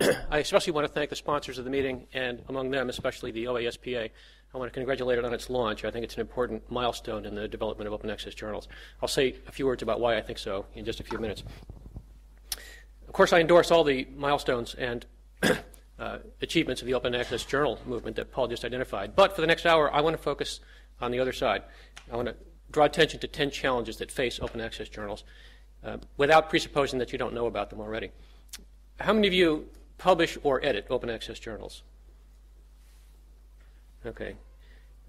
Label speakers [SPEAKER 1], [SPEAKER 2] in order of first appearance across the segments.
[SPEAKER 1] I especially want to thank the sponsors of the meeting, and among them, especially the OASPA. I want to congratulate it on its launch. I think it's an important milestone in the development of open access journals. I'll say a few words about why I think so in just a few minutes. Of course, I endorse all the milestones and uh, achievements of the open access journal movement that Paul just identified. But for the next hour, I want to focus on the other side. I want to draw attention to 10 challenges that face open access journals uh, without presupposing that you don't know about them already. How many of you publish or edit open access journals? Okay.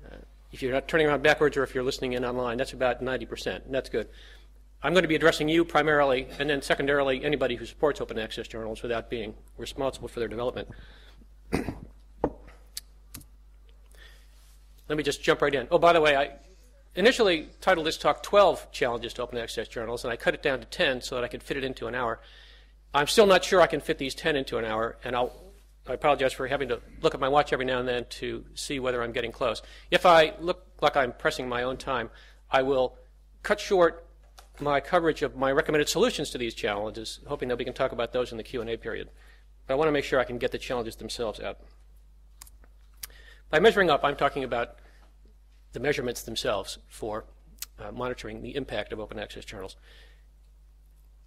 [SPEAKER 1] Uh, if you're not turning around backwards or if you're listening in online, that's about 90%, and that's good. I'm going to be addressing you primarily, and then secondarily, anybody who supports open access journals without being responsible for their development. Let me just jump right in. Oh, by the way, I initially titled this talk 12 Challenges to Open Access Journals, and I cut it down to 10 so that I could fit it into an hour. I'm still not sure I can fit these 10 into an hour, and I'll, I apologize for having to look at my watch every now and then to see whether I'm getting close. If I look like I'm pressing my own time, I will cut short my coverage of my recommended solutions to these challenges, hoping that we can talk about those in the Q&A period. But I want to make sure I can get the challenges themselves out. By measuring up, I'm talking about the measurements themselves for uh, monitoring the impact of open access journals.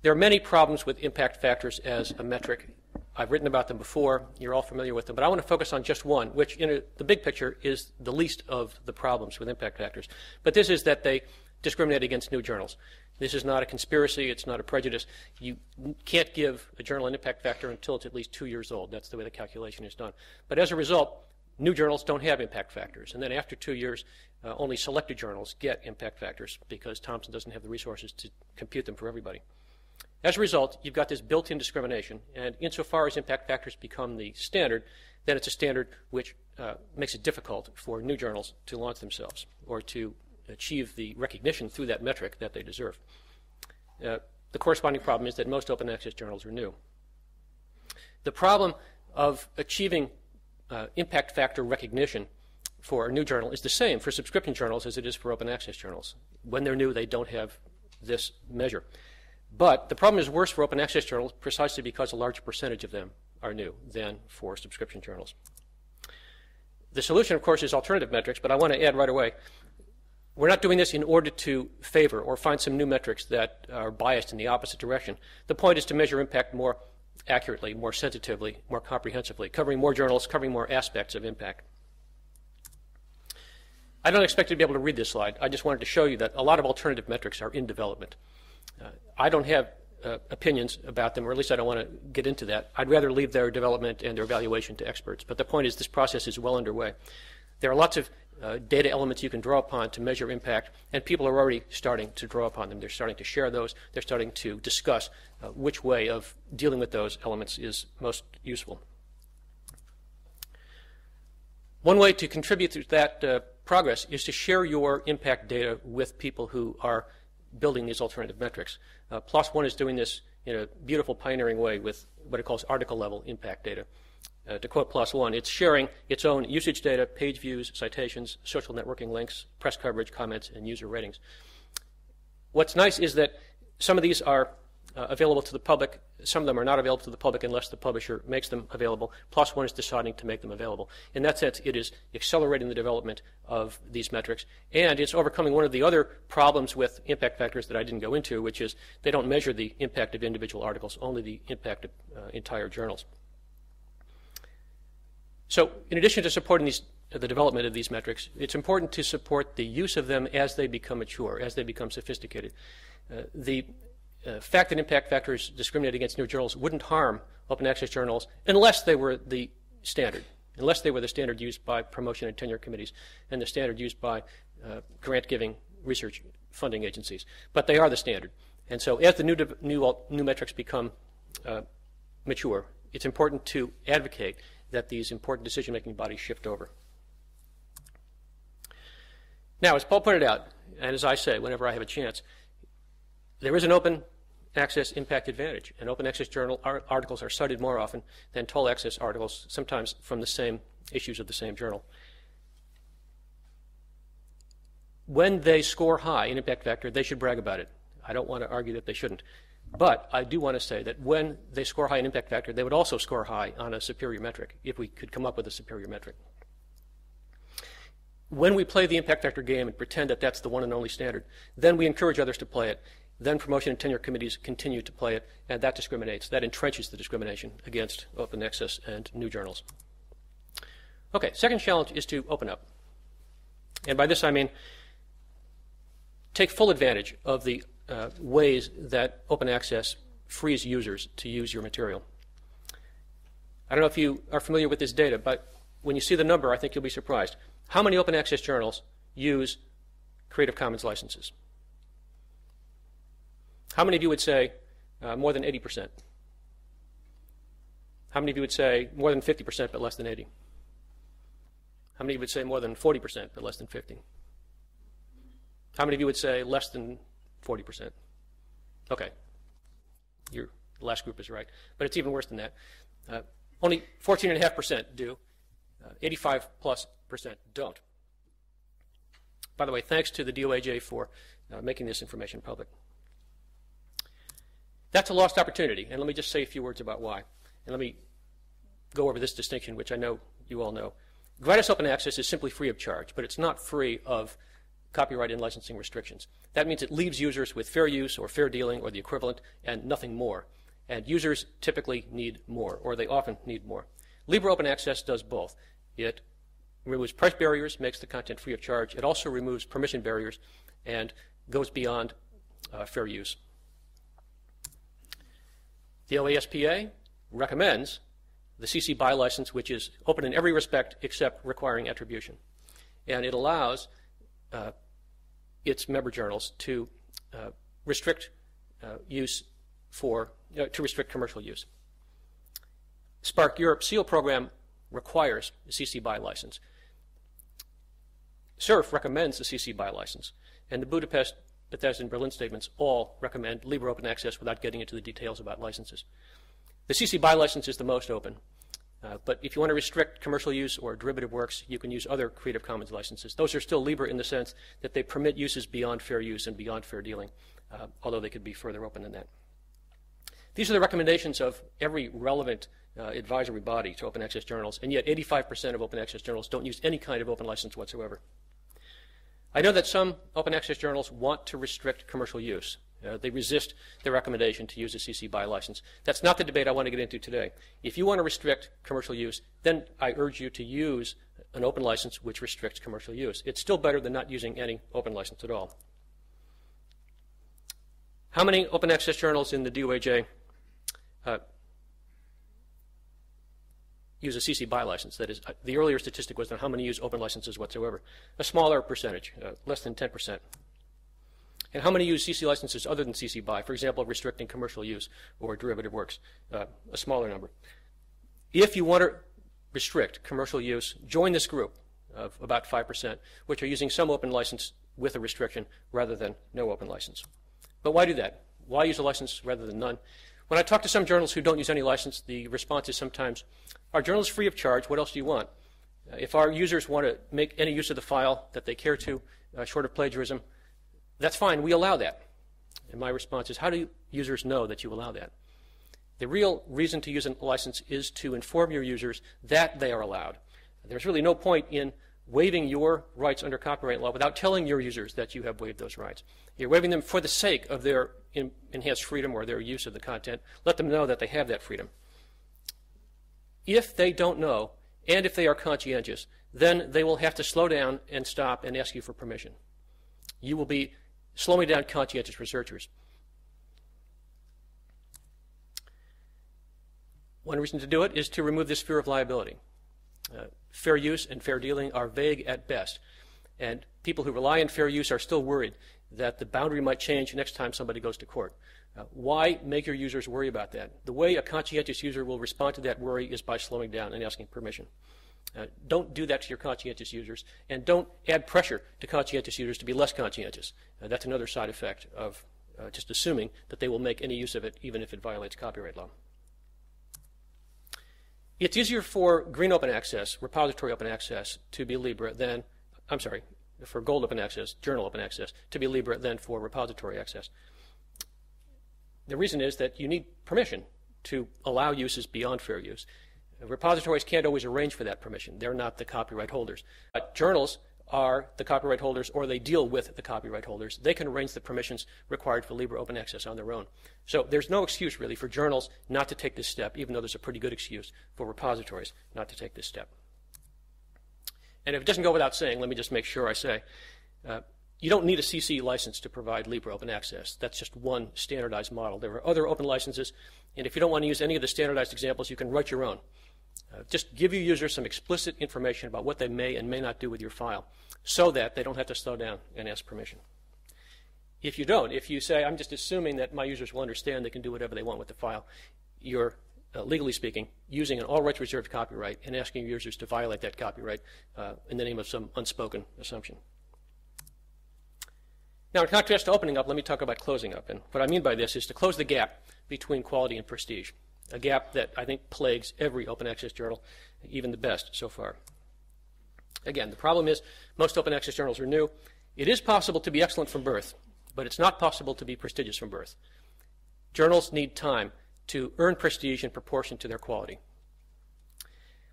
[SPEAKER 1] There are many problems with impact factors as a metric. I've written about them before. You're all familiar with them. But I want to focus on just one, which in a, the big picture is the least of the problems with impact factors. But this is that they discriminate against new journals. This is not a conspiracy. It's not a prejudice. You can't give a journal an impact factor until it's at least two years old. That's the way the calculation is done. But as a result, new journals don't have impact factors. And then after two years, uh, only selected journals get impact factors because Thomson doesn't have the resources to compute them for everybody. As a result, you've got this built in discrimination, and insofar as impact factors become the standard, then it's a standard which uh, makes it difficult for new journals to launch themselves or to achieve the recognition through that metric that they deserve. Uh, the corresponding problem is that most open access journals are new. The problem of achieving uh, impact factor recognition for a new journal is the same for subscription journals as it is for open access journals. When they're new, they don't have this measure. But the problem is worse for open access journals precisely because a larger percentage of them are new than for subscription journals. The solution, of course, is alternative metrics, but I want to add right away we're not doing this in order to favor or find some new metrics that are biased in the opposite direction. The point is to measure impact more accurately, more sensitively, more comprehensively, covering more journals, covering more aspects of impact. I don't expect to be able to read this slide. I just wanted to show you that a lot of alternative metrics are in development. I don't have uh, opinions about them, or at least I don't want to get into that. I'd rather leave their development and their evaluation to experts. But the point is, this process is well underway. There are lots of uh, data elements you can draw upon to measure impact, and people are already starting to draw upon them. They're starting to share those. They're starting to discuss uh, which way of dealing with those elements is most useful. One way to contribute to that uh, progress is to share your impact data with people who are building these alternative metrics. Uh, PLOS One is doing this in a beautiful pioneering way with what it calls article level impact data. Uh, to quote PLOS One, it's sharing its own usage data, page views, citations, social networking links, press coverage, comments, and user ratings. What's nice is that some of these are uh, available to the public. Some of them are not available to the public unless the publisher makes them available. PLOS One is deciding to make them available. In that sense, it is accelerating the development of these metrics, and it's overcoming one of the other problems with impact factors that I didn't go into, which is they don't measure the impact of individual articles, only the impact of uh, entire journals. So in addition to supporting these, the development of these metrics, it's important to support the use of them as they become mature, as they become sophisticated. Uh, the uh, fact that impact factors discriminate against new journals wouldn't harm open access journals unless they were the standard, unless they were the standard used by promotion and tenure committees and the standard used by uh, grant giving research funding agencies. But they are the standard. And so as the new, new, new metrics become uh, mature, it's important to advocate that these important decision making bodies shift over. Now, as Paul pointed out, and as I say whenever I have a chance, there is an open access impact advantage, and open access journal articles are cited more often than toll access articles, sometimes from the same issues of the same journal. When they score high in impact factor, they should brag about it. I don't want to argue that they shouldn't. But I do want to say that when they score high in impact factor, they would also score high on a superior metric if we could come up with a superior metric. When we play the impact factor game and pretend that that's the one and only standard, then we encourage others to play it. Then promotion and tenure committees continue to play it, and that discriminates. That entrenches the discrimination against open access and new journals. Okay, second challenge is to open up. And by this I mean take full advantage of the uh, ways that open access frees users to use your material. I don't know if you are familiar with this data, but when you see the number, I think you'll be surprised. How many open access journals use Creative Commons licenses? How many of you would say uh, more than 80%? How many of you would say more than 50% but less than 80? How many of you would say more than 40% but less than 50? How many of you would say less than 40%? Okay. Your last group is right. But it's even worse than that. Uh, only 14.5% do. Uh, 85 plus percent don't. By the way, thanks to the DOAJ for uh, making this information public. That's a lost opportunity, and let me just say a few words about why. And let me go over this distinction, which I know you all know. Gratis open access is simply free of charge, but it's not free of copyright and licensing restrictions. That means it leaves users with fair use or fair dealing or the equivalent and nothing more. And users typically need more, or they often need more. Libre Open Access does both. It removes price barriers, makes the content free of charge. It also removes permission barriers and goes beyond uh, fair use. The OASPA recommends the CC BY license, which is open in every respect except requiring attribution. And it allows uh, its member journals to uh, restrict uh, use for, to restrict commercial use. SPARC Europe SEAL program requires a CC BY license. SURF recommends the CC BY license, and the Budapest, Bethesda, and Berlin statements all recommend Libre open access without getting into the details about licenses. The CC BY license is the most open, uh, but if you want to restrict commercial use or derivative works, you can use other Creative Commons licenses. Those are still Libre in the sense that they permit uses beyond fair use and beyond fair dealing, uh, although they could be further open than that. These are the recommendations of every relevant uh, advisory body to open access journals, and yet 85% of open access journals don't use any kind of open license whatsoever. I know that some open access journals want to restrict commercial use. Uh, they resist the recommendation to use a CC BY license. That's not the debate I want to get into today. If you want to restrict commercial use, then I urge you to use an open license which restricts commercial use. It's still better than not using any open license at all. How many open access journals in the DOAJ uh, use a CC BY license? That is, uh, the earlier statistic was on how many use open licenses whatsoever. A smaller percentage, uh, less than 10 percent. And how many use CC licenses other than CC BY? For example, restricting commercial use or derivative works, uh, a smaller number. If you want to restrict commercial use, join this group of about 5%, which are using some open license with a restriction rather than no open license. But why do that? Why use a license rather than none? When I talk to some journals who don't use any license, the response is sometimes, our journal is free of charge. What else do you want? Uh, if our users want to make any use of the file that they care to, uh, short of plagiarism, that's fine. We allow that. And my response is, how do users know that you allow that? The real reason to use a license is to inform your users that they are allowed. There's really no point in waiving your rights under copyright law without telling your users that you have waived those rights. You're waiving them for the sake of their enhanced freedom or their use of the content. Let them know that they have that freedom. If they don't know, and if they are conscientious, then they will have to slow down and stop and ask you for permission. You will be slowing down conscientious researchers. One reason to do it is to remove this fear of liability. Uh, fair use and fair dealing are vague at best, and people who rely on fair use are still worried that the boundary might change next time somebody goes to court. Uh, why make your users worry about that? The way a conscientious user will respond to that worry is by slowing down and asking permission. Uh, don't do that to your conscientious users, and don't add pressure to conscientious users to be less conscientious. Uh, that's another side effect of uh, just assuming that they will make any use of it, even if it violates copyright law. It's easier for green open access, repository open access, to be Libre than, I'm sorry, for gold open access, journal open access, to be Libre than for repository access. The reason is that you need permission to allow uses beyond fair use. Repositories can't always arrange for that permission. They're not the copyright holders. But journals are the copyright holders or they deal with the copyright holders. They can arrange the permissions required for Libre Open Access on their own. So there's no excuse really for journals not to take this step, even though there's a pretty good excuse for repositories not to take this step. And if it doesn't go without saying, let me just make sure I say, uh, you don't need a CC license to provide Libre Open Access. That's just one standardized model. There are other open licenses, and if you don't want to use any of the standardized examples, you can write your own. Uh, just give your users some explicit information about what they may and may not do with your file so that they don't have to slow down and ask permission. If you don't, if you say, I'm just assuming that my users will understand they can do whatever they want with the file, you're, uh, legally speaking, using an all rights reserved copyright and asking your users to violate that copyright uh, in the name of some unspoken assumption. Now, in contrast to opening up, let me talk about closing up. And what I mean by this is to close the gap between quality and prestige, a gap that I think plagues every open access journal, even the best so far. Again, the problem is most open access journals are new. It is possible to be excellent from birth, but it's not possible to be prestigious from birth. Journals need time to earn prestige in proportion to their quality.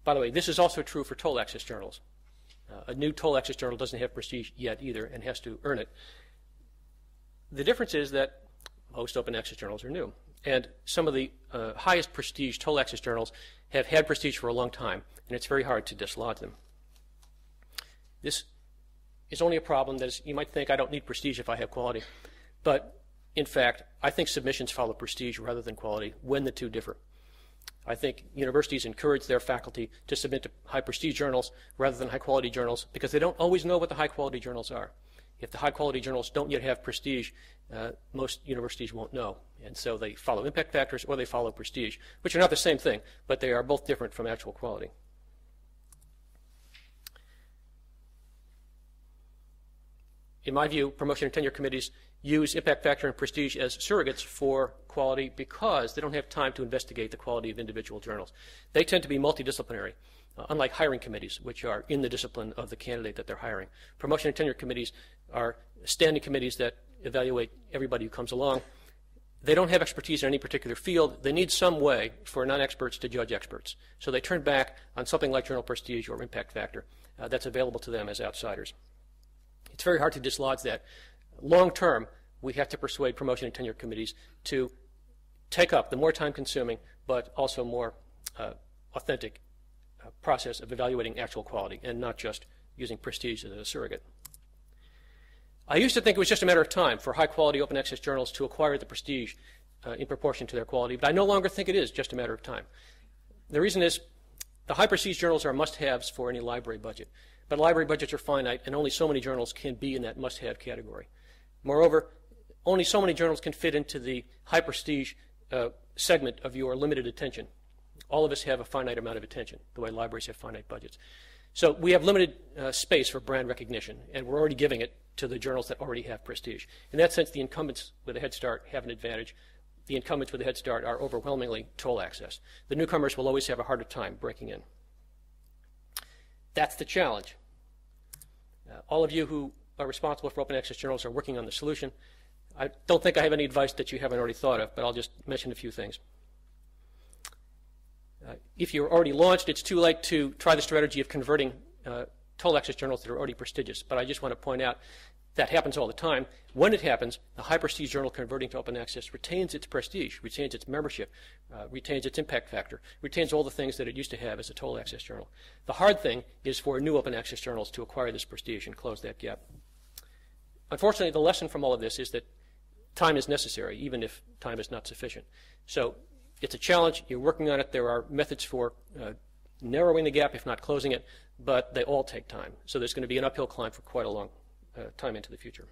[SPEAKER 1] By the way, this is also true for toll access journals. Uh, a new toll access journal doesn't have prestige yet either and has to earn it. The difference is that most open access journals are new. And some of the uh, highest prestige toll access journals have had prestige for a long time, and it's very hard to dislodge them. This is only a problem that is, you might think I don't need prestige if I have quality. But in fact, I think submissions follow prestige rather than quality when the two differ. I think universities encourage their faculty to submit to high prestige journals rather than high quality journals because they don't always know what the high quality journals are. If the high quality journals don't yet have prestige, uh, most universities won't know. And so they follow impact factors or they follow prestige, which are not the same thing, but they are both different from actual quality. In my view, promotion and tenure committees use impact factor and prestige as surrogates for quality because they don't have time to investigate the quality of individual journals. They tend to be multidisciplinary, uh, unlike hiring committees, which are in the discipline of the candidate that they're hiring. Promotion and tenure committees are standing committees that evaluate everybody who comes along. They don't have expertise in any particular field. They need some way for non experts to judge experts. So they turn back on something like journal prestige or impact factor uh, that's available to them as outsiders. It's very hard to dislodge that. Long term, we have to persuade promotion and tenure committees to take up the more time consuming but also more uh, authentic process of evaluating actual quality and not just using prestige as a surrogate. I used to think it was just a matter of time for high quality open access journals to acquire the prestige uh, in proportion to their quality, but I no longer think it is just a matter of time. The reason is the high prestige journals are must haves for any library budget. But library budgets are finite, and only so many journals can be in that must have category. Moreover, only so many journals can fit into the high prestige uh, segment of your limited attention. All of us have a finite amount of attention, the way libraries have finite budgets. So we have limited uh, space for brand recognition, and we're already giving it to the journals that already have prestige. In that sense, the incumbents with a head start have an advantage. The incumbents with a head start are overwhelmingly toll access. The newcomers will always have a harder time breaking in. That's the challenge. Uh, all of you who are responsible for open access journals are working on the solution. I don't think I have any advice that you haven't already thought of, but I'll just mention a few things. Uh, if you're already launched, it's too late to try the strategy of converting uh, toll access journals that are already prestigious. But I just want to point out that happens all the time. When it happens, the high prestige journal converting to open access retains its prestige, retains its membership, uh, retains its impact factor, retains all the things that it used to have as a toll access journal. The hard thing is for new open access journals to acquire this prestige and close that gap. Unfortunately, the lesson from all of this is that time is necessary, even if time is not sufficient. So it's a challenge. You're working on it. There are methods for uh, narrowing the gap, if not closing it, but they all take time. So there's going to be an uphill climb for quite a long uh, time into the future.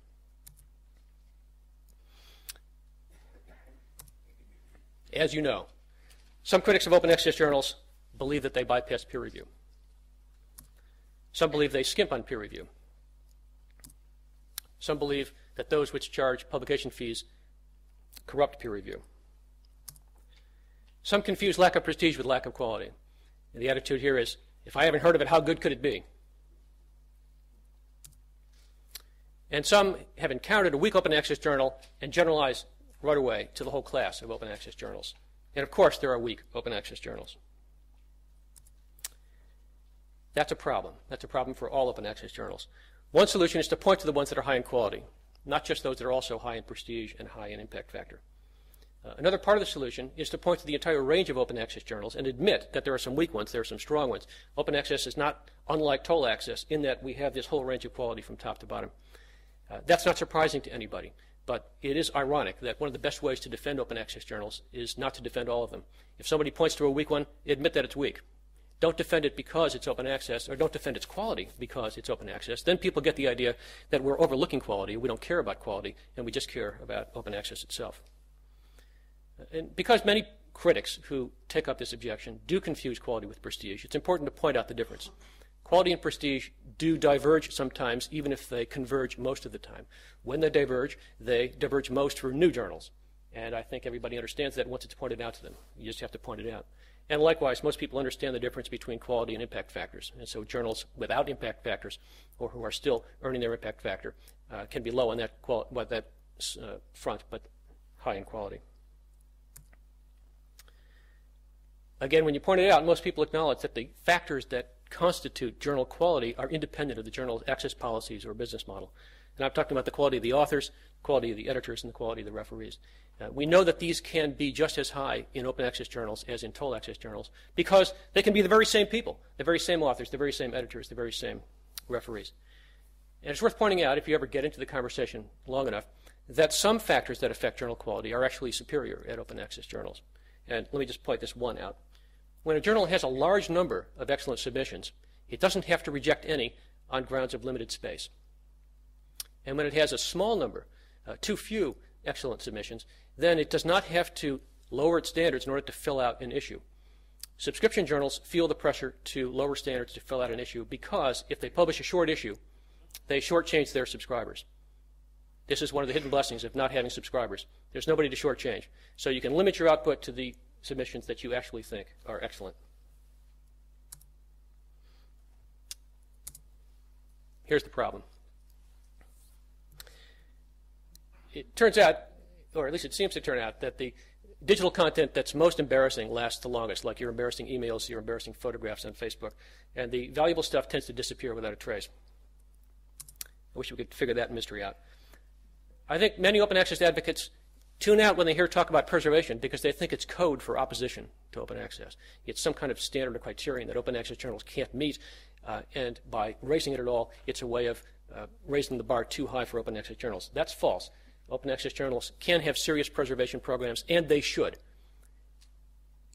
[SPEAKER 1] As you know, some critics of open access journals believe that they bypass peer review. Some believe they skimp on peer review. Some believe that those which charge publication fees corrupt peer review. Some confuse lack of prestige with lack of quality. And the attitude here is if I haven't heard of it, how good could it be? And some have encountered a weak open access journal and generalize right away to the whole class of open access journals. And of course, there are weak open access journals. That's a problem. That's a problem for all open access journals. One solution is to point to the ones that are high in quality, not just those that are also high in prestige and high in impact factor. Uh, another part of the solution is to point to the entire range of open access journals and admit that there are some weak ones, there are some strong ones. Open access is not unlike toll access in that we have this whole range of quality from top to bottom. Uh, that's not surprising to anybody, but it is ironic that one of the best ways to defend open access journals is not to defend all of them. If somebody points to a weak one, admit that it's weak. Don't defend it because it's open access, or don't defend its quality because it's open access. Then people get the idea that we're overlooking quality, we don't care about quality, and we just care about open access itself. And because many critics who take up this objection do confuse quality with prestige, it's important to point out the difference. Quality and prestige do diverge sometimes, even if they converge most of the time. When they diverge, they diverge most for new journals. And I think everybody understands that once it's pointed out to them. You just have to point it out. And likewise, most people understand the difference between quality and impact factors. And so journals without impact factors or who are still earning their impact factor uh, can be low on that, quali- that uh, front, but high in quality. Again, when you point it out, most people acknowledge that the factors that constitute journal quality are independent of the journal's access policies or business model. And I'm talking about the quality of the authors, quality of the editors, and the quality of the referees. Uh, we know that these can be just as high in open access journals as in toll access journals because they can be the very same people, the very same authors, the very same editors, the very same referees. And it's worth pointing out, if you ever get into the conversation long enough, that some factors that affect journal quality are actually superior at open access journals. And let me just point this one out. When a journal has a large number of excellent submissions, it doesn't have to reject any on grounds of limited space. And when it has a small number, uh, too few excellent submissions, then it does not have to lower its standards in order to fill out an issue. Subscription journals feel the pressure to lower standards to fill out an issue because if they publish a short issue, they shortchange their subscribers. This is one of the hidden blessings of not having subscribers. There's nobody to shortchange. So you can limit your output to the submissions that you actually think are excellent. Here's the problem. It turns out or at least it seems to turn out, that the digital content that's most embarrassing lasts the longest, like your embarrassing emails, your embarrassing photographs on Facebook. And the valuable stuff tends to disappear without a trace. I wish we could figure that mystery out. I think many open access advocates tune out when they hear talk about preservation because they think it's code for opposition to open access. It's some kind of standard or criterion that open access journals can't meet, uh, and by raising it at all, it's a way of uh, raising the bar too high for open access journals. That's false. Open access journals can have serious preservation programs, and they should.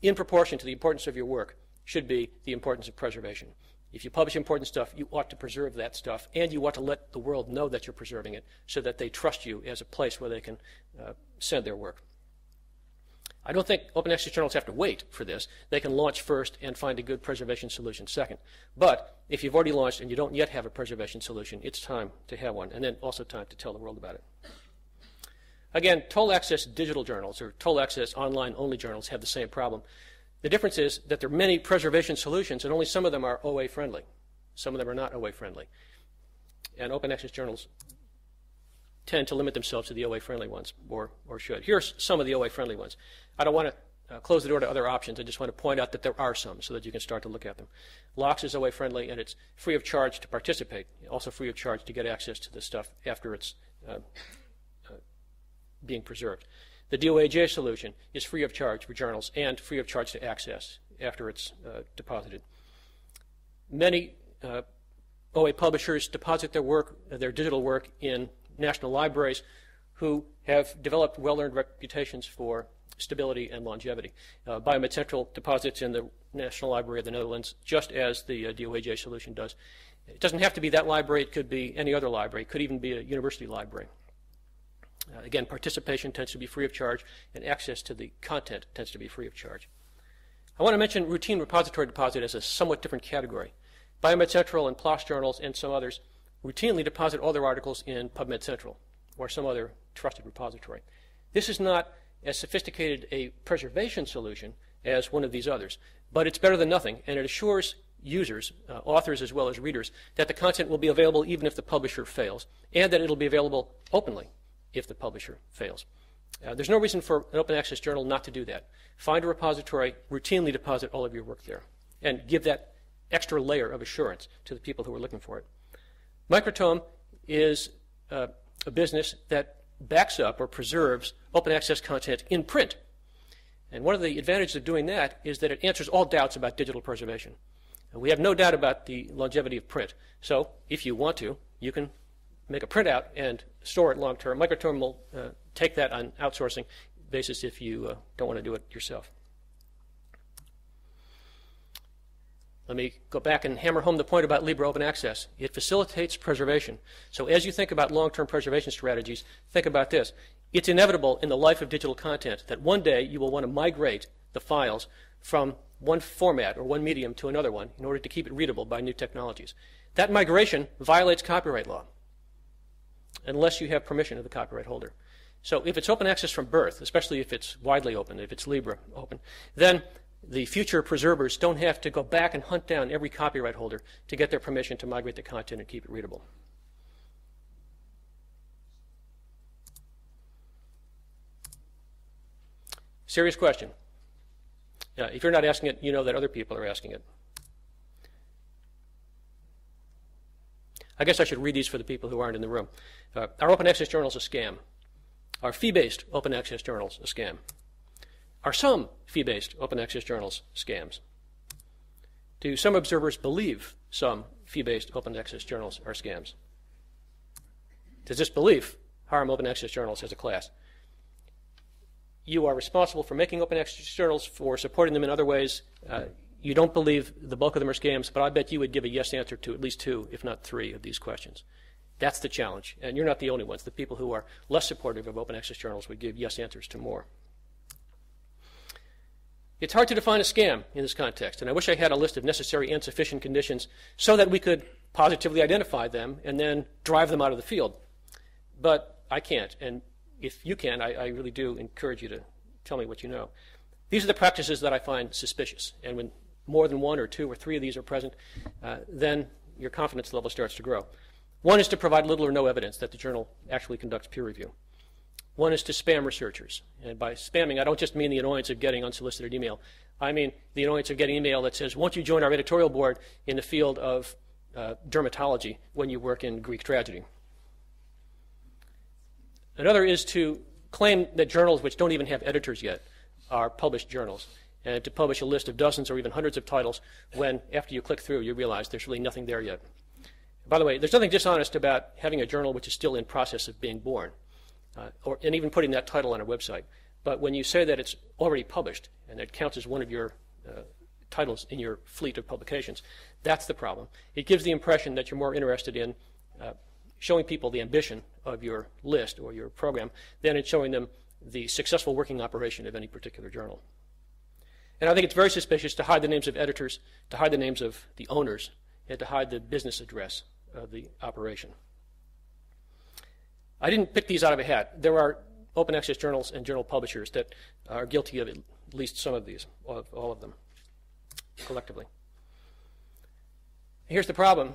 [SPEAKER 1] In proportion to the importance of your work should be the importance of preservation. If you publish important stuff, you ought to preserve that stuff, and you ought to let the world know that you're preserving it so that they trust you as a place where they can uh, send their work. I don't think open access journals have to wait for this. They can launch first and find a good preservation solution second. But if you've already launched and you don't yet have a preservation solution, it's time to have one, and then also time to tell the world about it. Again, toll access digital journals or toll access online only journals have the same problem. The difference is that there are many preservation solutions, and only some of them are OA friendly. Some of them are not OA friendly. And open access journals tend to limit themselves to the OA friendly ones, or, or should. Here's some of the OA friendly ones. I don't want to uh, close the door to other options. I just want to point out that there are some so that you can start to look at them. LOCKSS is OA friendly, and it's free of charge to participate, also free of charge to get access to the stuff after it's uh, being preserved. The DOAJ solution is free of charge for journals and free of charge to access after it's uh, deposited. Many uh, OA publishers deposit their work, uh, their digital work, in national libraries who have developed well-earned reputations for stability and longevity. Uh, Biomed Central deposits in the National Library of the Netherlands just as the uh, DOAJ solution does. It doesn't have to be that library. It could be any other library. It could even be a university library. Uh, again, participation tends to be free of charge, and access to the content tends to be free of charge. I want to mention routine repository deposit as a somewhat different category. Biomed Central and PLOS journals and some others routinely deposit all their articles in PubMed Central or some other trusted repository. This is not as sophisticated a preservation solution as one of these others, but it's better than nothing, and it assures users, uh, authors as well as readers, that the content will be available even if the publisher fails, and that it'll be available openly if the publisher fails. Uh, there's no reason for an open access journal not to do that. Find a repository, routinely deposit all of your work there, and give that extra layer of assurance to the people who are looking for it. Microtome is uh, a business that backs up or preserves open access content in print. And one of the advantages of doing that is that it answers all doubts about digital preservation. We have no doubt about the longevity of print. So if you want to, you can make a printout and store it long term. Microtome will uh, take that on outsourcing basis if you uh, don't want to do it yourself. Let me go back and hammer home the point about Libre Open Access. It facilitates preservation. So as you think about long-term preservation strategies, think about this. It's inevitable in the life of digital content that one day you will want to migrate the files from one format or one medium to another one in order to keep it readable by new technologies. That migration violates copyright law unless you have permission of the copyright holder. So if it's open access from birth, especially if it's widely open, if it's Libre open, then the future preservers don't have to go back and hunt down every copyright holder to get their permission to migrate the content and keep it readable. Serious question. Uh, if you're not asking it, you know that other people are asking it. I guess I should read these for the people who aren't in the room. Uh, our open access journal is a scam. Our fee based open access journals a scam. Are some fee based open access journals scams? Do some observers believe some fee based open access journals are scams? Does this belief harm open access journals as a class? You are responsible for making open access journals, for supporting them in other ways. Uh, you don't believe the bulk of them are scams, but I bet you would give a yes answer to at least two, if not three, of these questions. That's the challenge. And you're not the only ones. The people who are less supportive of open access journals would give yes answers to more. It's hard to define a scam in this context, and I wish I had a list of necessary and sufficient conditions so that we could positively identify them and then drive them out of the field. But I can't, and if you can, I, I really do encourage you to tell me what you know. These are the practices that I find suspicious, and when more than one or two or three of these are present, uh, then your confidence level starts to grow. One is to provide little or no evidence that the journal actually conducts peer review. One is to spam researchers. And by spamming, I don't just mean the annoyance of getting unsolicited email. I mean the annoyance of getting email that says, won't you join our editorial board in the field of uh, dermatology when you work in Greek tragedy? Another is to claim that journals which don't even have editors yet are published journals, and to publish a list of dozens or even hundreds of titles when, after you click through, you realize there's really nothing there yet. By the way, there's nothing dishonest about having a journal which is still in process of being born uh, or, and even putting that title on a website. But when you say that it's already published and it counts as one of your uh, titles in your fleet of publications, that's the problem. It gives the impression that you're more interested in uh, showing people the ambition of your list or your program than in showing them the successful working operation of any particular journal. And I think it's very suspicious to hide the names of editors, to hide the names of the owners, and to hide the business address of the operation. I didn't pick these out of a hat. There are open access journals and journal publishers that are guilty of at least some of these, of all of them, collectively. Here's the problem.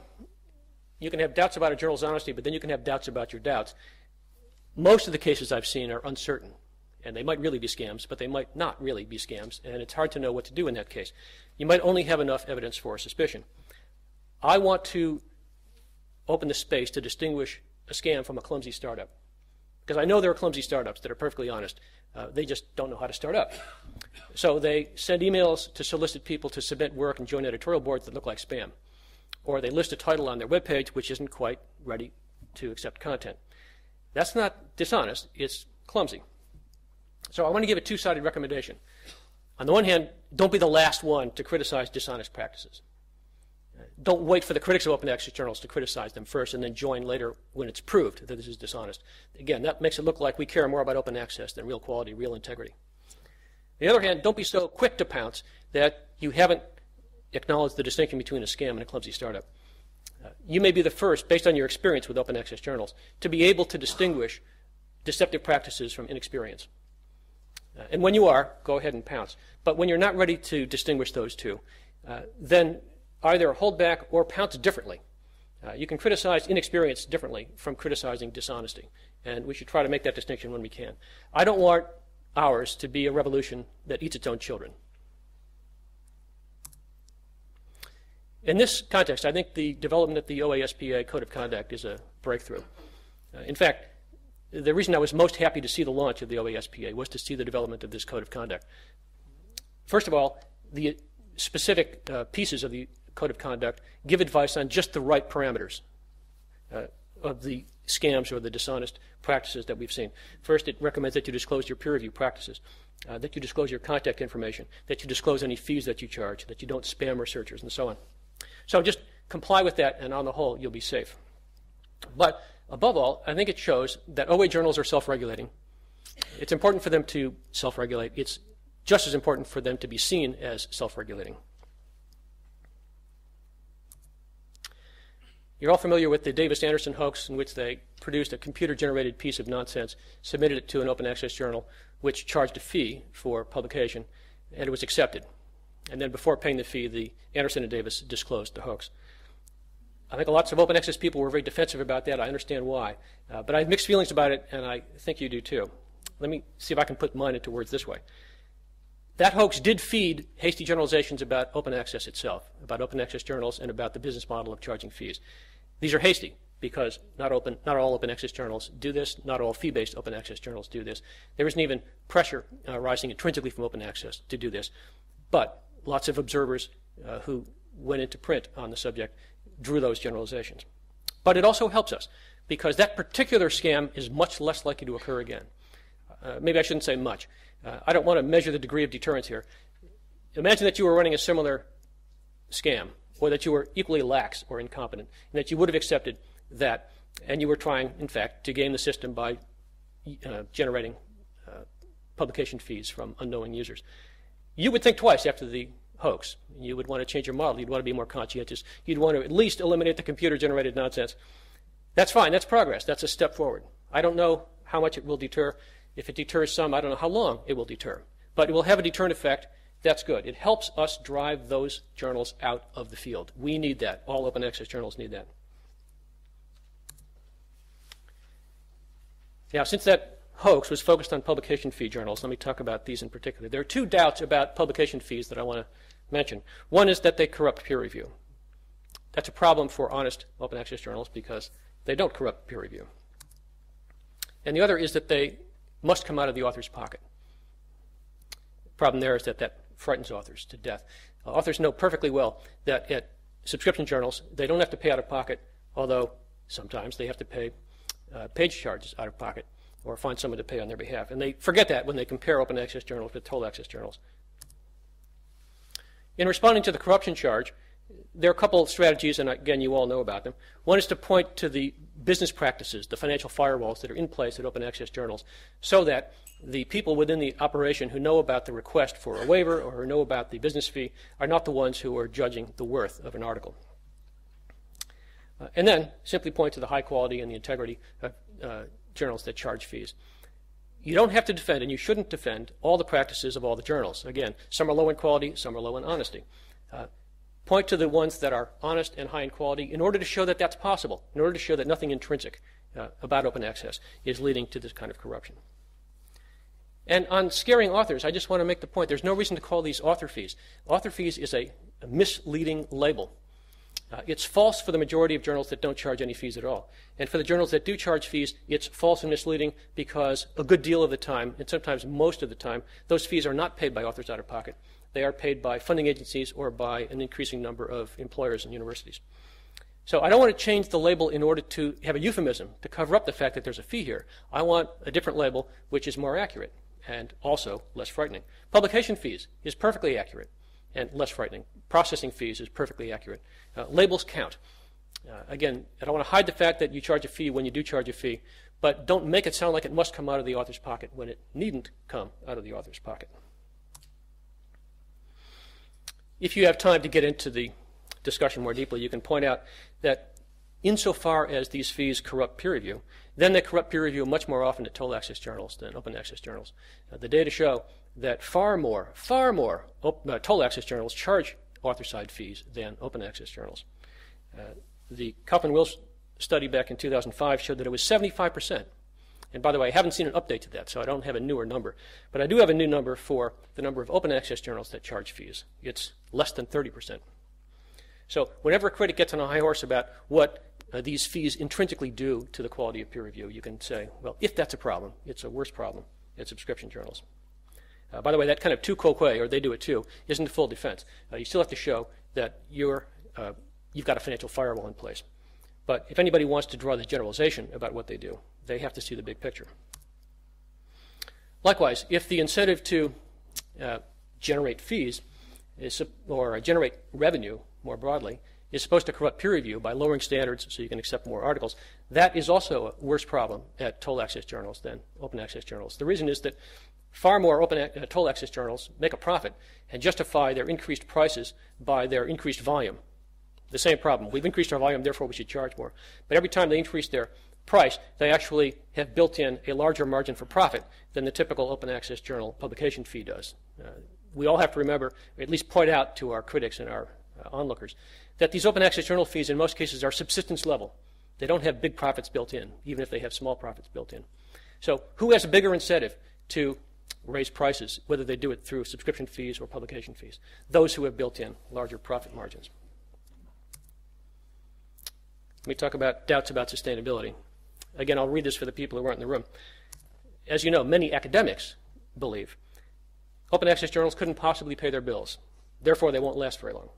[SPEAKER 1] You can have doubts about a journal's honesty, but then you can have doubts about your doubts. Most of the cases I've seen are uncertain, and they might really be scams, but they might not really be scams, and it's hard to know what to do in that case. You might only have enough evidence for a suspicion. I want to open the space to distinguish a scam from a clumsy startup. Because I know there are clumsy startups that are perfectly honest. Uh, they just don't know how to start up. So they send emails to solicit people to submit work and join editorial boards that look like spam. Or they list a title on their webpage which isn't quite ready to accept content. That's not dishonest, it's clumsy. So I want to give a two sided recommendation. On the one hand, don't be the last one to criticize dishonest practices don't wait for the critics of open access journals to criticize them first and then join later when it's proved that this is dishonest. Again, that makes it look like we care more about open access than real quality, real integrity. On the other hand, don't be so quick to pounce that you haven't acknowledged the distinction between a scam and a clumsy startup. Uh, you may be the first, based on your experience with open access journals, to be able to distinguish deceptive practices from inexperience. Uh, and when you are, go ahead and pounce. But when you're not ready to distinguish those two, uh, then either hold back or pounce differently. Uh, you can criticize inexperience differently from criticizing dishonesty. and we should try to make that distinction when we can. I don't want ours to be a revolution that eats its own children. In this context, I think the development of the OASPA Code of Conduct is a breakthrough. Uh, in fact, the reason I was most happy to see the launch of the OASPA was to see the development of this Code of Conduct. First of all, the specific uh, pieces of the Code of Conduct give advice on just the right parameters uh, of the scams or the dishonest practices that we've seen. First, it recommends that you disclose your peer review practices, uh, that you disclose your contact information, that you disclose any fees that you charge, that you don't spam researchers, and so on. So just comply with that, and on the whole, you'll be safe. But above all, I think it shows that OA journals are self regulating. It's important for them to self regulate. It's just as important for them to be seen as self regulating. You're all familiar with the Davis Anderson hoax, in which they produced a computer generated piece of nonsense, submitted it to an open access journal, which charged a fee for publication, and it was accepted. And then before paying the fee, the Anderson and Davis disclosed the hoax. I think lots of open access people were very defensive about that. I understand why. Uh, but I have mixed feelings about it, and I think you do too. Let me see if I can put mine into words this way. That hoax did feed hasty generalizations about open access itself, about open access journals, and about the business model of charging fees. These are hasty because not, open, not all open access journals do this, not all fee based open access journals do this. There isn't even pressure uh, rising intrinsically from open access to do this. But lots of observers uh, who went into print on the subject drew those generalizations. But it also helps us because that particular scam is much less likely to occur again. Uh, maybe I shouldn't say much. Uh, I don't want to measure the degree of deterrence here. Imagine that you were running a similar scam, or that you were equally lax or incompetent, and that you would have accepted that, and you were trying, in fact, to game the system by uh, generating uh, publication fees from unknowing users you would think twice after the hoax. You would want to change your model. You'd want to be more conscientious. You'd want to at least eliminate the computer generated nonsense. That's fine. That's progress. That's a step forward. I don't know how much it will deter. If it deters some, I don't know how long it will deter. But it will have a deterrent effect. That's good. It helps us drive those journals out of the field. We need that. All open access journals need that. Now, since that hoax was focused on publication fee journals. Let me talk about these in particular. There are two doubts about publication fees that I want to mention. One is that they corrupt peer review. That's a problem for honest open access journals because they don't corrupt peer review. And the other is that they must come out of the author's pocket. The problem there is that that frightens authors to death. Uh, authors know perfectly well that at subscription journals, they don't have to pay out of pocket, although sometimes they have to pay uh, page charges out of pocket or find someone to pay on their behalf. And they forget that when they compare open access journals with toll access journals. In responding to the corruption charge, there are a couple of strategies, and again, you all know about them. One is to point to the business practices, the financial firewalls that are in place at open access journals, so that the people within the operation who know about the request for a waiver or who know about the business fee are not the ones who are judging the worth of an article. Uh, and then simply point to the high quality and the integrity of uh, journals that charge fees. You don't have to defend, and you shouldn't defend, all the practices of all the journals. Again, some are low in quality, some are low in honesty. Uh, point to the ones that are honest and high in quality in order to show that that's possible, in order to show that nothing intrinsic uh, about open access is leading to this kind of corruption. And on scaring authors, I just want to make the point there's no reason to call these author fees. Author fees is a, a misleading label. Uh, it's false for the majority of journals that don't charge any fees at all. And for the journals that do charge fees, it's false and misleading because a good deal of the time, and sometimes most of the time, those fees are not paid by authors out of pocket. They are paid by funding agencies or by an increasing number of employers and universities. So I don't want to change the label in order to have a euphemism to cover up the fact that there's a fee here. I want a different label which is more accurate and also less frightening. Publication fees is perfectly accurate and less frightening. Processing fees is perfectly accurate. Uh, labels count. Uh, again, I don't want to hide the fact that you charge a fee when you do charge a fee, but don't make it sound like it must come out of the author's pocket when it needn't come out of the author's pocket. If you have time to get into the discussion more deeply, you can point out that insofar as these fees corrupt peer review, then they corrupt peer review much more often at toll access journals than open access journals. Uh, the data show that far more, far more op- uh, toll access journals charge author side fees than open access journals. Uh, the Kaufman Wills study back in 2005 showed that it was 75% And by the way, I haven't seen an update to that, so I don't have a newer number. But I do have a new number for the number of open access journals that charge fees. It's less than 30%. So whenever a critic gets on a high horse about what uh, these fees intrinsically do to the quality of peer review, you can say, well, if that's a problem, it's a worse problem at subscription journals. Uh, by the way, that kind of tu quoque, or they do it too, isn't a full defense. Uh, you still have to show that you're, uh, you've got a financial firewall in place. But if anybody wants to draw the generalization about what they do, they have to see the big picture. Likewise, if the incentive to uh, generate fees is, or generate revenue more broadly is supposed to corrupt peer review by lowering standards so you can accept more articles, that is also a worse problem at toll access journals than open access journals. The reason is that far more open uh, toll access journals make a profit and justify their increased prices by their increased volume. The same problem. We've increased our volume, therefore we should charge more. But every time they increase their price, they actually have built in a larger margin for profit than the typical open access journal publication fee does. Uh, we all have to remember, at least point out to our critics and our uh, onlookers, that these open access journal fees in most cases are subsistence level. They don't have big profits built in, even if they have small profits built in. So, who has a bigger incentive to raise prices, whether they do it through subscription fees or publication fees? Those who have built in larger profit margins. Let me talk about doubts about sustainability. Again, I'll read this for the people who weren't in the room. As you know, many academics believe open access journals couldn't possibly pay their bills. Therefore, they won't last very long.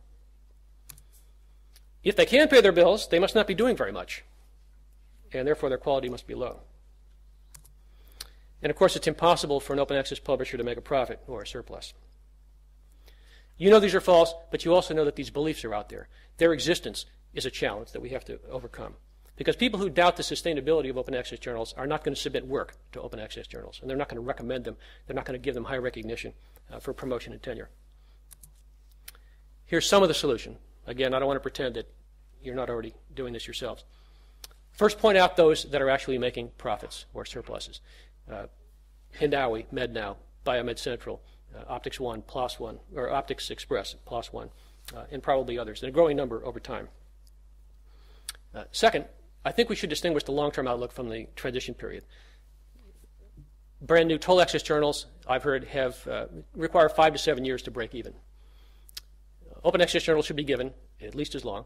[SPEAKER 1] If they can pay their bills, they must not be doing very much, and therefore their quality must be low. And of course, it's impossible for an open access publisher to make a profit or a surplus. You know these are false, but you also know that these beliefs are out there. Their existence is a challenge that we have to overcome. Because people who doubt the sustainability of open access journals are not going to submit work to open access journals, and they're not going to recommend them. They're not going to give them high recognition uh, for promotion and tenure. Here's some of the solution. Again, I don't want to pretend that you're not already doing this yourselves. First, point out those that are actually making profits or surpluses. Uh, Hindawi, Medknow, Biomed Central, uh, Optics One, PLOS One, or Optics Express, PLOS One, uh, and probably others, and a growing number over time. Uh, second, I think we should distinguish the long term outlook from the transition period. Brand new toll access journals, I've heard, have uh, require five to seven years to break even open access journals should be given at least as long.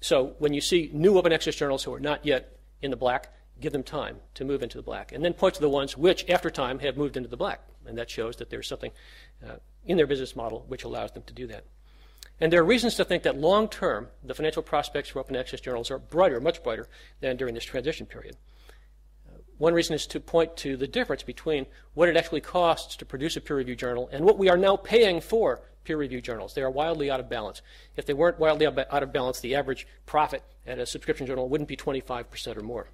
[SPEAKER 1] So when you see new open access journals who are not yet in the black, give them time to move into the black. And then point to the ones which, after time, have moved into the black. And that shows that there's something uh, in their business model which allows them to do that. And there are reasons to think that long term, the financial prospects for open access journals are brighter, much brighter, than during this transition period. Uh, one reason is to point to the difference between what it actually costs to produce a peer reviewed journal and what we are now paying for peer reviewed journals. They are wildly out of balance. If they weren't wildly out of balance, the average profit at a subscription journal wouldn't be 25% or more.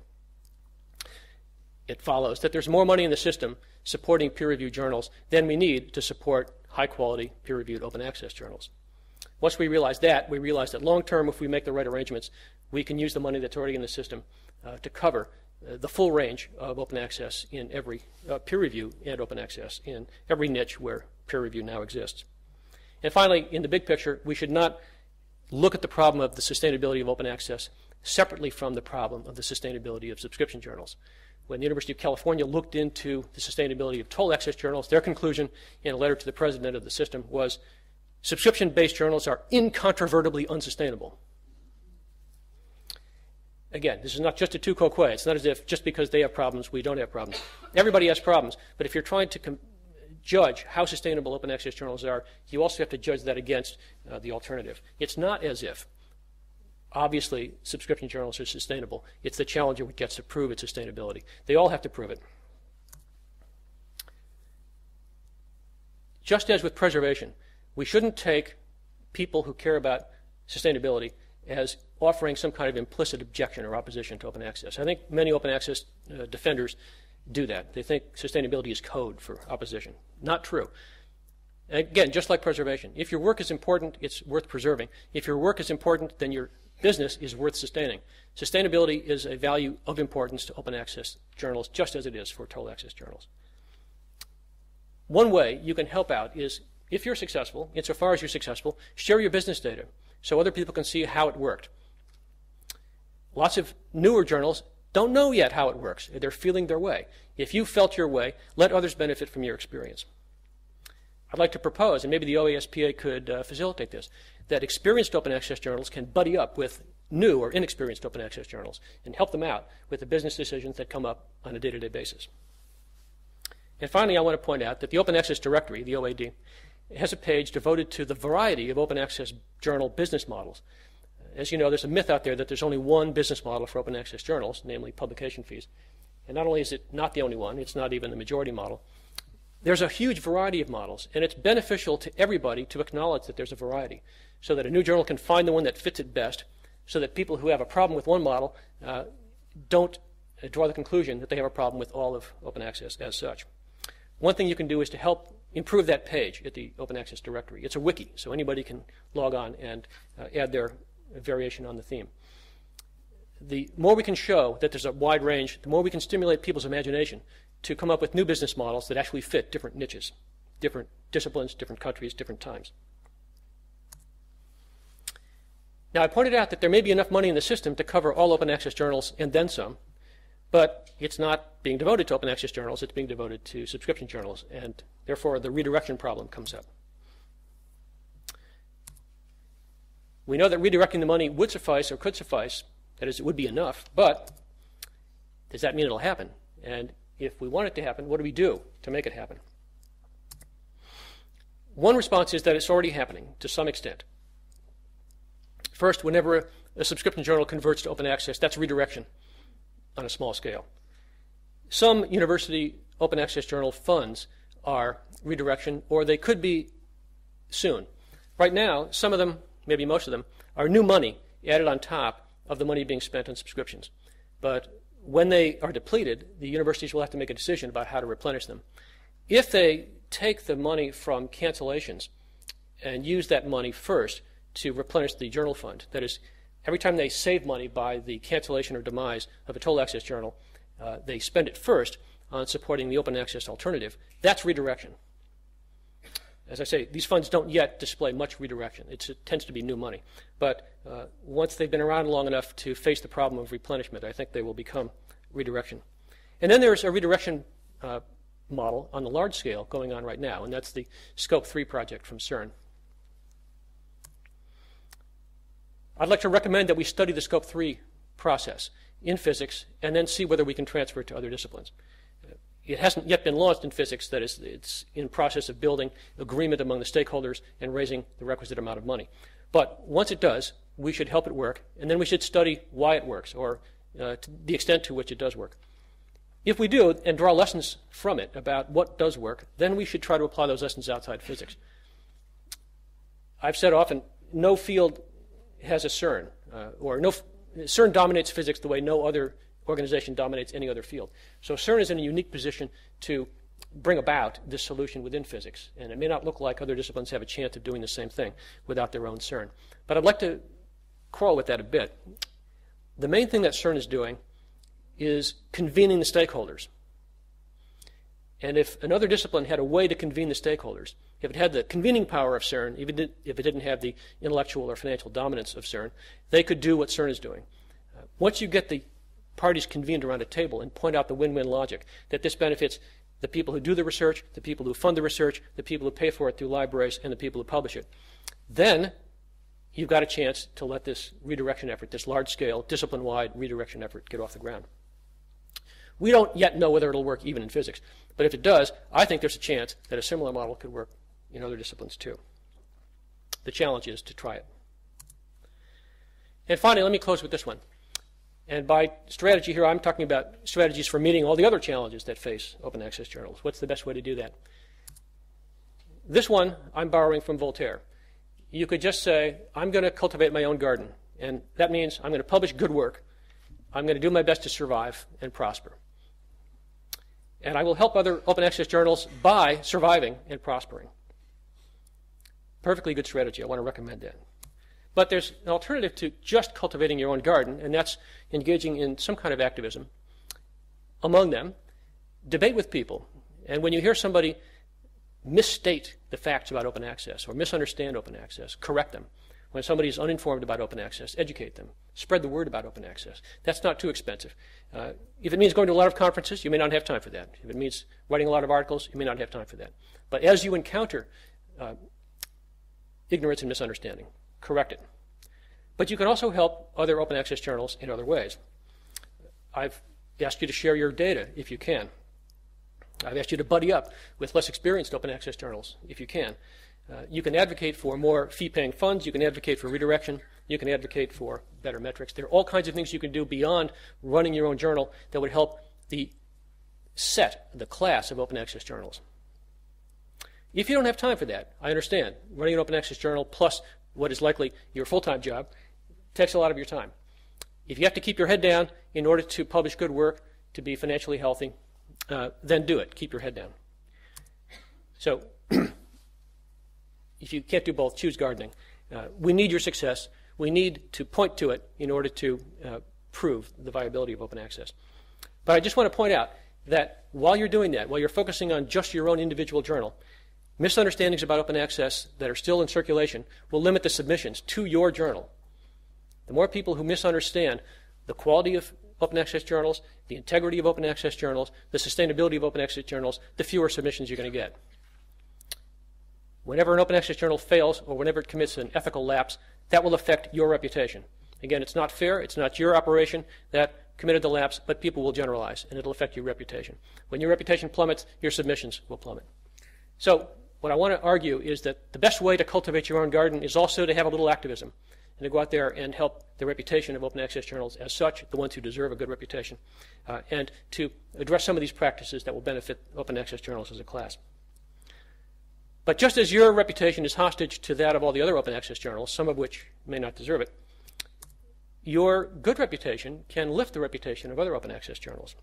[SPEAKER 1] It follows that there's more money in the system supporting peer reviewed journals than we need to support high quality peer reviewed open access journals. Once we realize that, we realize that long term, if we make the right arrangements, we can use the money that's already in the system uh, to cover uh, the full range of open access in every uh, peer review and open access in every niche where peer review now exists. And finally, in the big picture, we should not look at the problem of the sustainability of open access separately from the problem of the sustainability of subscription journals. When the University of California looked into the sustainability of toll access journals, their conclusion in a letter to the president of the system was subscription based journals are incontrovertibly unsustainable. Again, this is not just a tu quoque. It's not as if just because they have problems, we don't have problems. Everybody has problems. But if you're trying to judge how sustainable open access journals are, you also have to judge that against uh, the alternative. It's not as if, obviously, subscription journals are sustainable. It's the challenger who gets to prove its sustainability. They all have to prove it. Just as with preservation, we shouldn't take people who care about sustainability as offering some kind of implicit objection or opposition to open access. I think many open access uh, defenders do that. They think sustainability is code for opposition. Not true. Again, just like preservation. If your work is important, it's worth preserving. If your work is important, then your business is worth sustaining. Sustainability is a value of importance to open access journals, just as it is for toll access journals. One way you can help out is if you're successful, insofar as you're successful, share your business data so other people can see how it worked. Lots of newer journals don't know yet how it works. They're feeling their way. If you felt your way, let others benefit from your experience. I'd like to propose, and maybe the OASPA could uh, facilitate this, that experienced open access journals can buddy up with new or inexperienced open access journals and help them out with the business decisions that come up on a day to day basis. And finally, I want to point out that the Open Access Directory, the OAD, has a page devoted to the variety of open access journal business models. As you know, there's a myth out there that there's only one business model for open access journals, namely publication fees. And not only is it not the only one, it's not even the majority model. There's a huge variety of models, and it's beneficial to everybody to acknowledge that there's a variety so that a new journal can find the one that fits it best, so that people who have a problem with one model uh, don't draw the conclusion that they have a problem with all of open access as such. One thing you can do is to help improve that page at the Open Access Directory. It's a wiki, so anybody can log on and uh, add their variation on the theme. The more we can show that there's a wide range, the more we can stimulate people's imagination to come up with new business models that actually fit different niches, different disciplines, different countries, different times. Now, I pointed out that there may be enough money in the system to cover all open access journals and then some, but it's not being devoted to open access journals, it's being devoted to subscription journals, and therefore the redirection problem comes up. We know that redirecting the money would suffice or could suffice, that is, it would be enough, but does that mean it'll happen? And if we want it to happen, what do we do to make it happen? One response is that it's already happening to some extent. First, whenever a, subscription journal converts to open access, that's redirection on a small scale. Some university open access journal funds are redirection, or they could be soon. Right now, some of them, maybe most of them, are new money added on top of the money being spent on subscriptions. But when they are depleted, the universities will have to make a decision about how to replenish them. If they take the money from cancellations and use that money first to replenish the journal fund, that is, every time they save money by the cancellation or demise of a toll access journal, uh, they spend it first on supporting the open access alternative. That's redirection. As I say, these funds don't yet display much redirection. It's, it tends to be new money. But uh, once they've been around long enough to face the problem of replenishment, I think they will become redirection. And then there's a redirection uh, model on the large scale going on right now, and that's the SCOAP3 project from CERN. I'd like to recommend that we study the SCOAP3 process in physics and then see whether we can transfer it to other disciplines. It hasn't yet been launched in physics, that is, it's in process of building agreement among the stakeholders and raising the requisite amount of money. But once it does, we should help it work, and then we should study why it works, or uh, the extent to which it does work. If we do, and draw lessons from it about what does work, then we should try to apply those lessons outside physics. I've said often, no field has a CERN, uh, or no, CERN dominates physics the way no other organization dominates any other field. So CERN is in a unique position to bring about this solution within physics. And it may not look like other disciplines have a chance of doing the same thing without their own CERN. But I'd like to quarrel with that a bit. The main thing that CERN is doing is convening the stakeholders. And if another discipline had a way to convene the stakeholders, if it had the convening power of CERN, even if it didn't have the intellectual or financial dominance of CERN, they could do what CERN is doing. Uh, once you get the parties convened around a table and point out the win win logic that this benefits the people who do the research, the people who fund the research, the people who pay for it through libraries, and the people who publish it. Then you've got a chance to let this redirection effort, this large scale, discipline wide redirection effort, get off the ground. We don't yet know whether it'll work even in physics, but if it does, I think there's a chance that a similar model could work in other disciplines too. The challenge is to try it. And finally, let me close with this one. And by strategy here, I'm talking about strategies for meeting all the other challenges that face open access journals. What's the best way to do that? This one I'm borrowing from Voltaire. You could just say, I'm going to cultivate my own garden. And that means I'm going to publish good work. I'm going to do my best to survive and prosper. And I will help other open access journals by surviving and prospering. Perfectly good strategy. I want to recommend that. But there's an alternative to just cultivating your own garden, and that's engaging in some kind of activism. Among them, debate with people. And when you hear somebody misstate the facts about open access or misunderstand open access, correct them. When somebody is uninformed about open access, educate them. Spread the word about open access. That's not too expensive. Uh, if it means going to a lot of conferences, you may not have time for that. If it means writing a lot of articles, you may not have time for that. But as you encounter uh, ignorance and misunderstanding, correct it. But you can also help other open access journals in other ways. I've asked you to share your data if you can. I've asked you to buddy up with less experienced open access journals if you can. Uh, you can advocate for more fee paying funds. You can advocate for redirection. You can advocate for better metrics. There are all kinds of things you can do beyond running your own journal that would help the set, the class of open access journals. If you don't have time for that, I understand. Running an open access journal plus what is likely your full time job takes a lot of your time. If you have to keep your head down in order to publish good work, to be financially healthy, uh, then do it. Keep your head down. So, if you can't do both, choose gardening. Uh, we need your success. We need to point to it in order to uh, prove the viability of open access. But I just want to point out that while you're doing that, while you're focusing on just your own individual journal, misunderstandings about open access that are still in circulation will limit the submissions to your journal. The more people who misunderstand the quality of open access journals, the integrity of open access journals, the sustainability of open access journals, the fewer submissions you're going to get. Whenever an open access journal fails or whenever it commits an ethical lapse, that will affect your reputation. Again, it's not fair, it's not your operation that committed the lapse, but people will generalize and it'll affect your reputation. When your reputation plummets, your submissions will plummet. So, what I want to argue is that the best way to cultivate your own garden is also to have a little activism and to go out there and help the reputation of open access journals as such, the ones who deserve a good reputation, uh, and to address some of these practices that will benefit open access journals as a class. But just as your reputation is hostage to that of all the other open access journals, some of which may not deserve it, your good reputation can lift the reputation of other open access journals.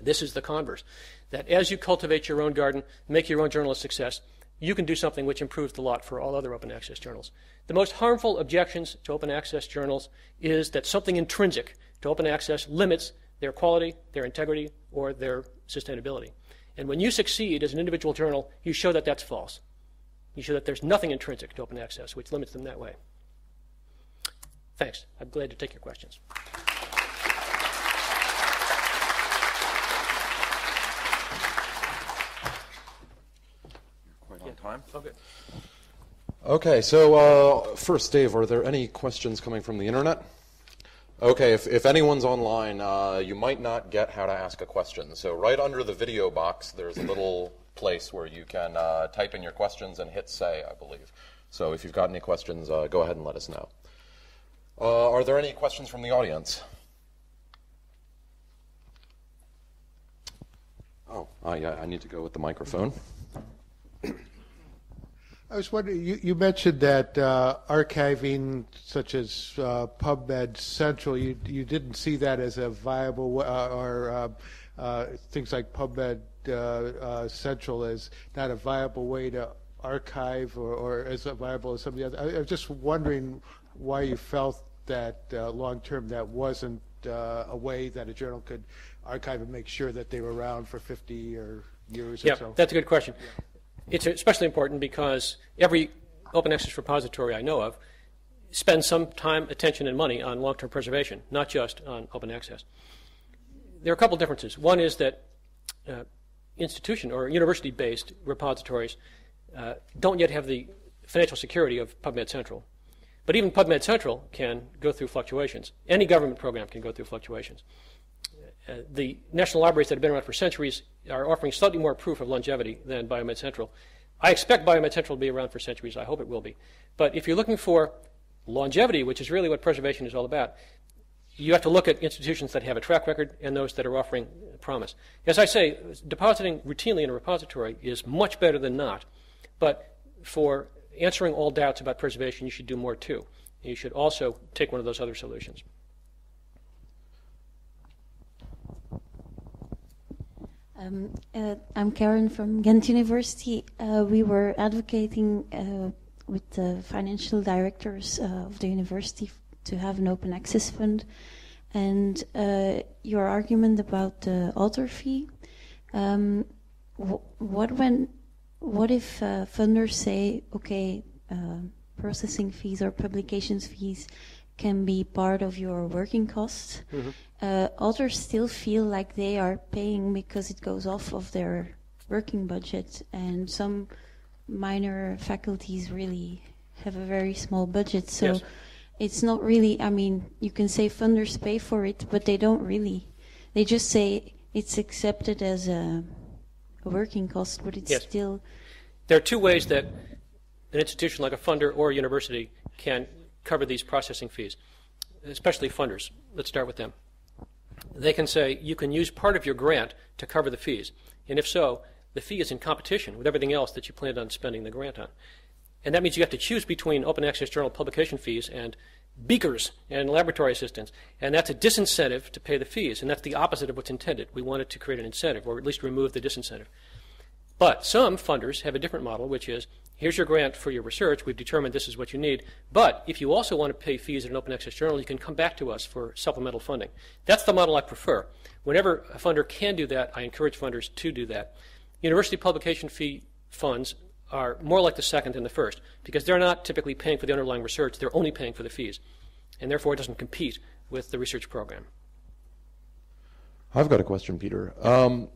[SPEAKER 1] This is the converse that as you cultivate your own garden, make your own journal a success, you can do something which improves the lot for all other open access journals. The most harmful objections to open access journals is that something intrinsic to open access limits their quality, their integrity, or their sustainability. And when you succeed as an individual journal, you show that that's false. You show that there's nothing intrinsic to open access which limits them that way. Thanks. I'm glad to take your questions.
[SPEAKER 2] Quite on time.
[SPEAKER 1] Okay.
[SPEAKER 2] Okay, so uh, first, Dave, are there any questions coming from the internet? Okay, if, if anyone's online, uh, you might not get how to ask a question. So, right under the video box, there's a little place where you can uh, type in your questions and hit say, I believe. So, if you've got any questions, uh, go ahead and let us know. Uh, are there any questions from the audience? Oh, uh, yeah, I need to go with the microphone.
[SPEAKER 3] I was wondering, you, you mentioned that uh, archiving, such as uh, PubMed Central, you, you didn't see that as a viable, uh, or uh, uh, things like PubMed uh, uh, Central as not a viable way to archive or, or as viable as some of the other. I, I was just wondering why you felt that uh, long term that wasn't uh, a way that a journal could archive and make sure that they were around for 50 or years
[SPEAKER 1] Yeah,
[SPEAKER 3] or so.
[SPEAKER 1] that's a good question. It's especially important because every open access repository I know of spends some time, attention, and money on long term preservation, not just on open access. There are a couple differences. One is that uh, institution or university based repositories uh, don't yet have the financial security of PubMed Central. But even PubMed Central can go through fluctuations. Any government program can go through fluctuations. Uh, the national libraries that have been around for centuries are offering slightly more proof of longevity than Biomed Central. I expect Biomed Central to be around for centuries. I hope it will be. But if you're looking for longevity, which is really what preservation is all about, you have to look at institutions that have a track record and those that are offering promise. As I say, depositing routinely in a repository is much better than not. But for answering all doubts about preservation, you should do more too. You should also take one of those other solutions.
[SPEAKER 4] Um, uh, I'm Karen from Ghent University. Uh, we were advocating uh, with the financial directors uh, of the university to have an open access fund. And uh, your argument about the author fee, um, wh- what when, what if uh, funders say, okay, processing fees or publications fees can be part of your working costs. Uh, others still feel like they are paying because it goes off of their working budget, and some minor faculties really have a very small budget. So
[SPEAKER 1] Yes.
[SPEAKER 4] it's not really, I mean, you can say funders pay for it, but they don't really. They just say it's accepted as a, a working cost, but it's
[SPEAKER 1] Yes.
[SPEAKER 4] still.
[SPEAKER 1] There are two ways that an institution like a funder or a university can cover these processing fees, especially funders. Let's start with them. They can say you can use part of your grant to cover the fees, and if so, the fee is in competition with everything else that you planned on spending the grant on. And that means you have to choose between open access journal publication fees and beakers and laboratory assistants. And that's a disincentive to pay the fees. And that's the opposite of what's intended. We wanted to create an incentive, or at least remove the disincentive. But some funders have a different model, which is here's your grant for your research. We've determined this is what you need. But if you also want to pay fees at an open access journal, you can come back to us for supplemental funding. That's the model I prefer. Whenever a funder can do that, I encourage funders to do that. University publication fee funds are more like the second than the first because they're not typically paying for the underlying research, they're only paying for the fees. And therefore, it doesn't compete with the research program.
[SPEAKER 2] I've got a question, Peter. Um,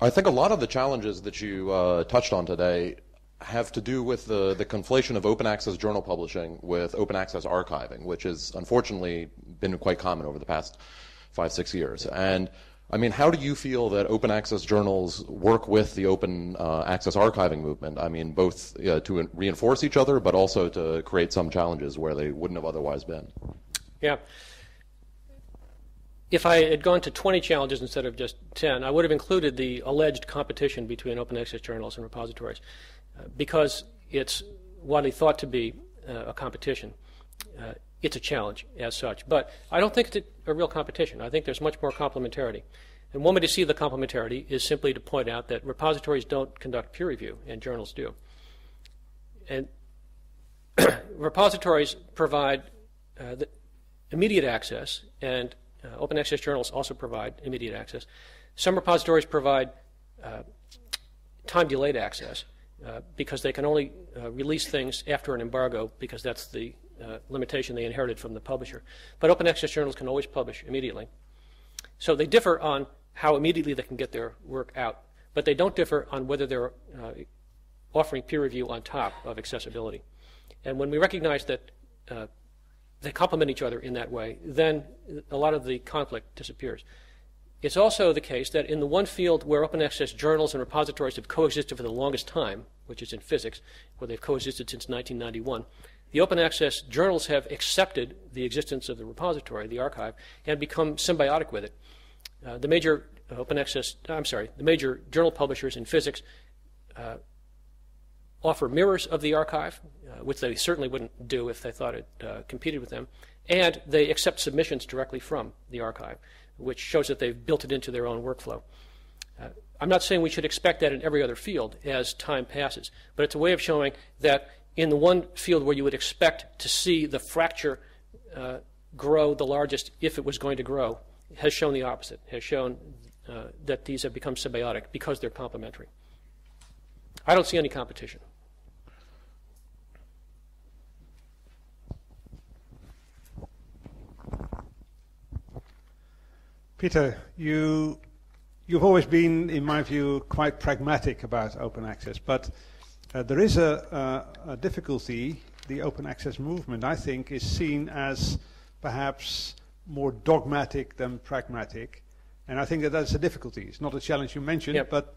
[SPEAKER 2] I think a lot of the challenges that you uh, touched on today have to do with the, the conflation of open access journal publishing with open access archiving, which has unfortunately been quite common over the past five, six years. And I mean, how do you feel that open access journals work with the open uh, access archiving movement? I mean, both uh, to reinforce each other, but also to create some challenges where they wouldn't have otherwise been.
[SPEAKER 1] Yeah. If I had gone to 20 challenges instead of just 10, I would have included the alleged competition between open access journals and repositories because it's widely thought to be uh, a competition. Uh, it's a challenge as such. But I don't think it's a, real competition. I think there's much more complementarity. And one way to see the complementarity is simply to point out that repositories don't conduct peer review, and journals do. And repositories provide uh, immediate access, and uh, open access journals also provide immediate access. Some repositories provide uh, time delayed access uh, because they can only uh, release things after an embargo because that's the uh, limitation they inherited from the publisher. But open access journals can always publish immediately. So they differ on how immediately they can get their work out, but they don't differ on whether they're uh, offering peer review on top of accessibility. And when we recognize that uh, they complement each other in that way, then a lot of the conflict disappears. It's also the case that in the one field where open access journals and repositories have coexisted for the longest time, which is in physics, where they've coexisted since 1991, the open access journals have accepted the existence of the repository, the archive, and become symbiotic with it. Uh, the major open access, I'm sorry, the major journal publishers in physics uh, offer mirrors of the archive, uh, which they certainly wouldn't do if they thought it uh, competed with them, and they accept submissions directly from the archive, which shows that they've built it into their own workflow. Uh, I'm not saying we should expect that in every other field as time passes, but it's a way of showing that in the one field where you would expect to see the fracture uh, grow the largest if it was going to grow, has shown the opposite, has shown uh, that these have become symbiotic because they're complementary. I don't see any competition.
[SPEAKER 5] Peter, you, you've always been, in my view, quite pragmatic about open access, but uh, there is a, a, a, difficulty. The open access movement, I think, is seen as perhaps more dogmatic than pragmatic, and I think that that's a difficulty. It's not a challenge you mentioned,
[SPEAKER 1] yep.
[SPEAKER 5] but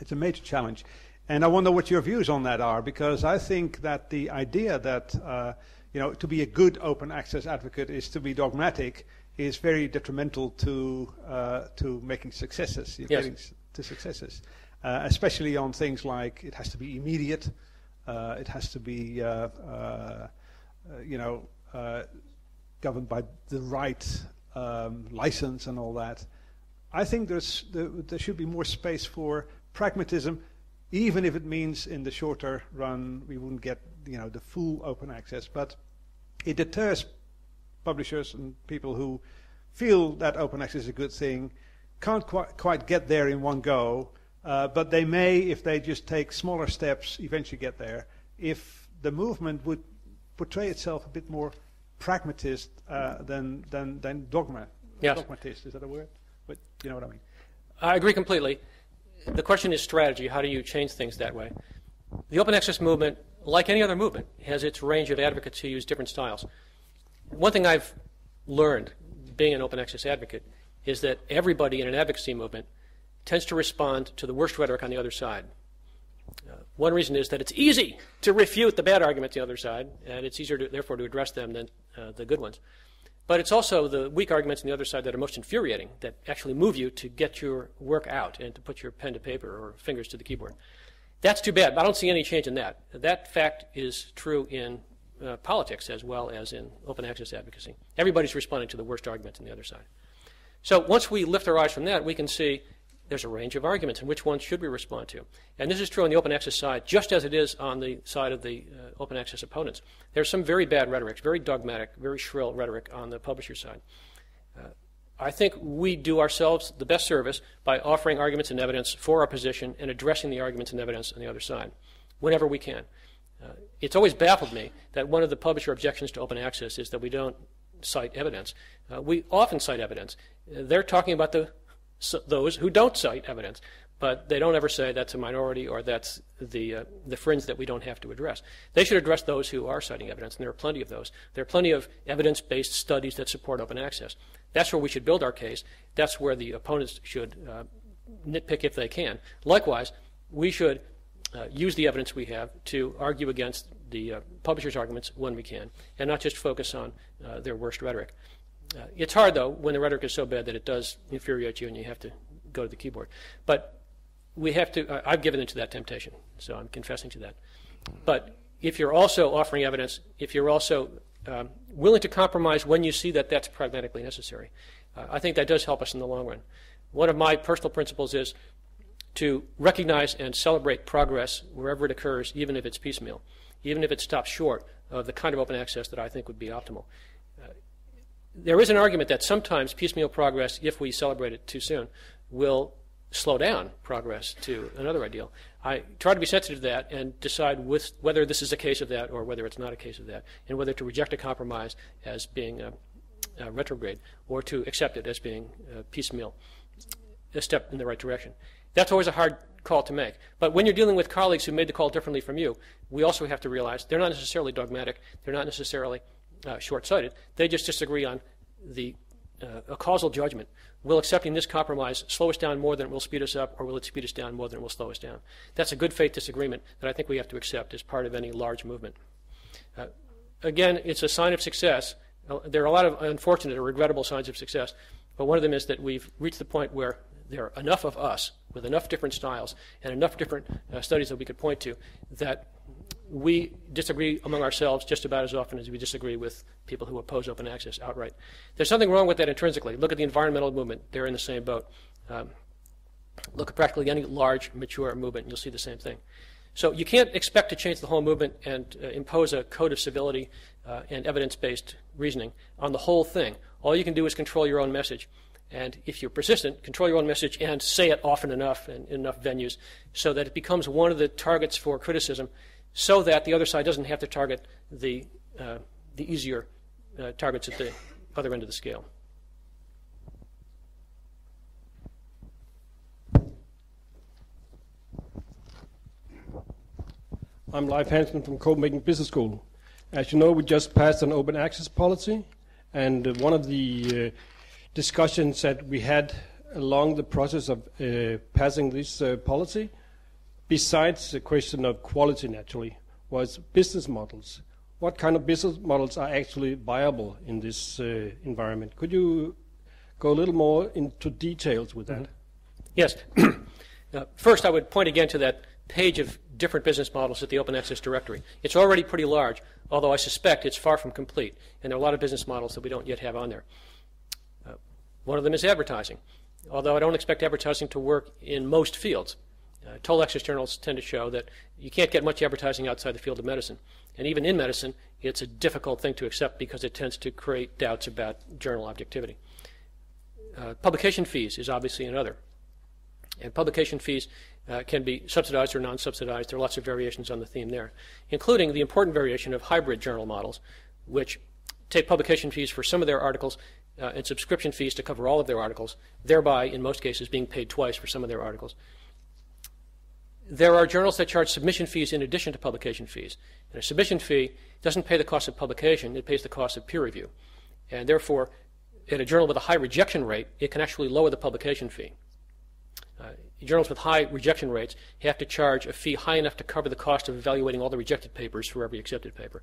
[SPEAKER 5] it's a major challenge. And I wonder what your views on that are, because I think that the idea that uh, you know to be a good open access advocate is to be dogmatic is very detrimental to uh, to making successes,
[SPEAKER 1] yes.
[SPEAKER 5] getting to successes, uh, especially on things like it has to be immediate, uh, it has to be uh, uh, you know governed by the right um, license and all that. I think there's there, there should be more space for pragmatism, even if it means in the shorter run we wouldn't get you know the full open access, but it deters publishers and people who feel that open access is a good thing can't quite, quite get there in one go, uh, but they may, if they just take smaller steps, eventually get there. If the movement would portray itself a bit more pragmatist uh, than, than, than dogma.
[SPEAKER 1] Yes.
[SPEAKER 5] Dogmatist, is that a word? But you know what I mean.
[SPEAKER 1] I agree completely. The question is strategy. How do you change things that way? The open access movement, like any other movement, has its range of advocates who use different styles. One thing I've learned being an open access advocate is that everybody in an advocacy movement tends to respond to the worst rhetoric on the other side. Uh, one reason is that it's easy to refute the bad arguments on the other side, and it's easier, to, therefore, to address them than uh, the good ones. But it's also the weak arguments on the other side that are most infuriating, that actually move you to get your work out and to put your pen to paper or fingers to the keyboard. That's too bad. I don't see any change in that. That fact is true in uh, politics as well as in open access advocacy. Everybody's responding to the worst arguments on the other side. So once we lift our eyes from that, we can see there's a range of arguments, and which ones should we respond to? And this is true on the open access side, just as it is on the side of the uh, open access opponents. There's some very bad rhetoric, very dogmatic, very shrill rhetoric on the publisher side. Uh, I think we do ourselves the best service by offering arguments and evidence for our position and addressing the arguments and evidence on the other side whenever we can. Uh, it's always baffled me that one of the publisher objections to open access is that we don't cite evidence. Uh, we often cite evidence. They're talking about the those who don't cite evidence, but they don't ever say that's a minority or that's the, uh, the fringe that we don't have to address. They should address those who are citing evidence, and there are plenty of those. There are plenty of evidence based studies that support open access. That's where we should build our case. That's where the opponents should uh, nitpick if they can. Likewise, we should uh, use the evidence we have to argue against the uh, publisher's arguments when we can, and not just focus on uh, their worst rhetoric. Uh, it's hard, though, when the rhetoric is so bad that it does infuriate you and you have to go to the keyboard. But we have to, I've given into that temptation, so I'm confessing to that. But if you're also offering evidence, if you're also um, willing to compromise when you see that that's pragmatically necessary, uh, I think that does help us in the long run. One of my personal principles is to recognize and celebrate progress wherever it occurs, even if it's piecemeal, even if it stops short of the kind of open access that I think would be optimal uh, there is an argument that sometimes piecemeal progress, if we celebrate it too soon, will slow down progress to another ideal. I try to be sensitive to that and decide with, whether this is a case of that or whether it's not a case of that, and whether to reject a compromise as being a, a retrograde or to accept it as being a piecemeal, a step in the right direction. That's always a hard call to make. But when you're dealing with colleagues who made the call differently from you, we also have to realize they're not necessarily dogmatic, they're not necessarily uh, short-sighted. They just disagree on the uh, a causal judgment. Will accepting this compromise slow us down more than it will speed us up, or will it speed us down more than it will slow us down? That's a good faith disagreement that I think we have to accept as part of any large movement. Uh, again, it's a sign of success. Uh, there are a lot of unfortunate or regrettable signs of success, but one of them is that we've reached the point where there are enough of us with enough different styles and enough different uh, studies that we could point to that we disagree among ourselves just about as often as we disagree with people who oppose open access outright. There's something wrong with that intrinsically. Look at the environmental movement, they're in the same boat. Um, look at practically any large, mature movement, and you'll see the same thing. So you can't expect to change the whole movement and uh, impose a code of civility uh, and evidence based reasoning on the whole thing. All you can do is control your own message. And if you're persistent, control your own message and say it often enough and in enough venues so that it becomes one of the targets for criticism so that the other side doesn't have to target the, uh, the easier uh, targets at the other end of the scale.
[SPEAKER 6] I'm Leif Hansman from Copenhagen Business School. As you know, we just passed an open access policy, and one of the uh, discussions that we had along the process of uh, passing this uh, policy besides the question of quality naturally, was business models. What kind of business models are actually viable in this uh, environment? Could you go a little more into details with that? Mm -hmm.
[SPEAKER 1] Yes. first, I would point again to that page of different business models at the Open Access Directory. It's already pretty large, although I suspect it's far from complete, and there are a lot of business models that we don't yet have on there. One of them is advertising, although I don't expect advertising to work in most fields. Uh, toll access journals tend to show that you can't get much advertising outside the field of medicine. And even in medicine, it's a difficult thing to accept because it tends to create doubts about journal objectivity. Uh, publication fees is obviously another. And publication fees uh, can be subsidized or non subsidized. There are lots of variations on the theme there, including the important variation of hybrid journal models, which take publication fees for some of their articles uh, and subscription fees to cover all of their articles, thereby, in most cases, being paid twice for some of their articles. There are journals that charge submission fees in addition to publication fees. And a submission fee doesn't pay the cost of publication, it pays the cost of peer review. And therefore, in a journal with a high rejection rate, it can actually lower the publication fee. Uh, journals with high rejection rates have to charge a fee high enough to cover the cost of evaluating all the rejected papers for every accepted paper.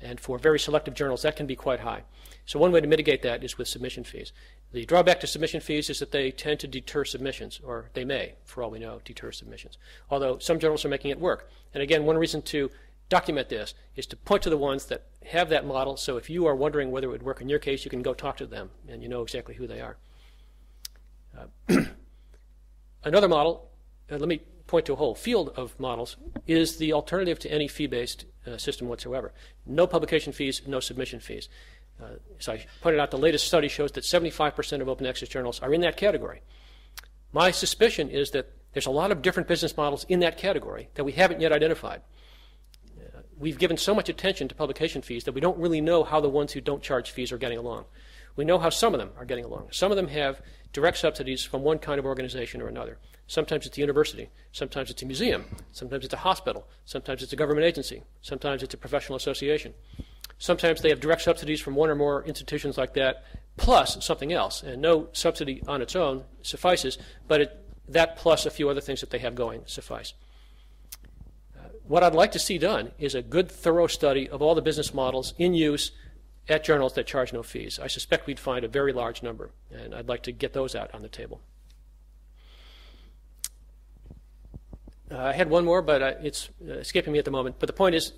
[SPEAKER 1] And for very selective journals, that can be quite high. So one way to mitigate that is with submission fees. The drawback to submission fees is that they tend to deter submissions, or they may, for all we know, deter submissions. Although some journals are making it work. And again, one reason to document this is to point to the ones that have that model. So if you are wondering whether it would work in your case, you can go talk to them, and you know exactly who they are. Uh, another model, uh, let me point to a whole field of models, is the alternative to any fee-based system whatsoever. No publication fees, no submission fees. Uh, as I pointed out, the latest study shows that 75% of open access journals are in that category. My suspicion is that there's a lot of different business models in that category that we haven't yet identified. Uh, we've given so much attention to publication fees that we don't really know how the ones who don't charge fees are getting along. We know how some of them are getting along. Some of them have direct subsidies from one kind of organization or another. Sometimes it's a university, sometimes it's a museum, sometimes it's a hospital, sometimes it's a government agency, sometimes it's a professional association. Sometimes they have direct subsidies from one or more institutions like that, plus something else. And no subsidy on its own suffices, but it, that plus a few other things that they have going suffice. Uh, what I'd like to see done is a good, thorough study of all the business models in use at journals that charge no fees. I suspect we'd find a very large number, and I'd like to get those out on the table. Uh, I had one more, but it's uh, escaping me at the moment. But the point is,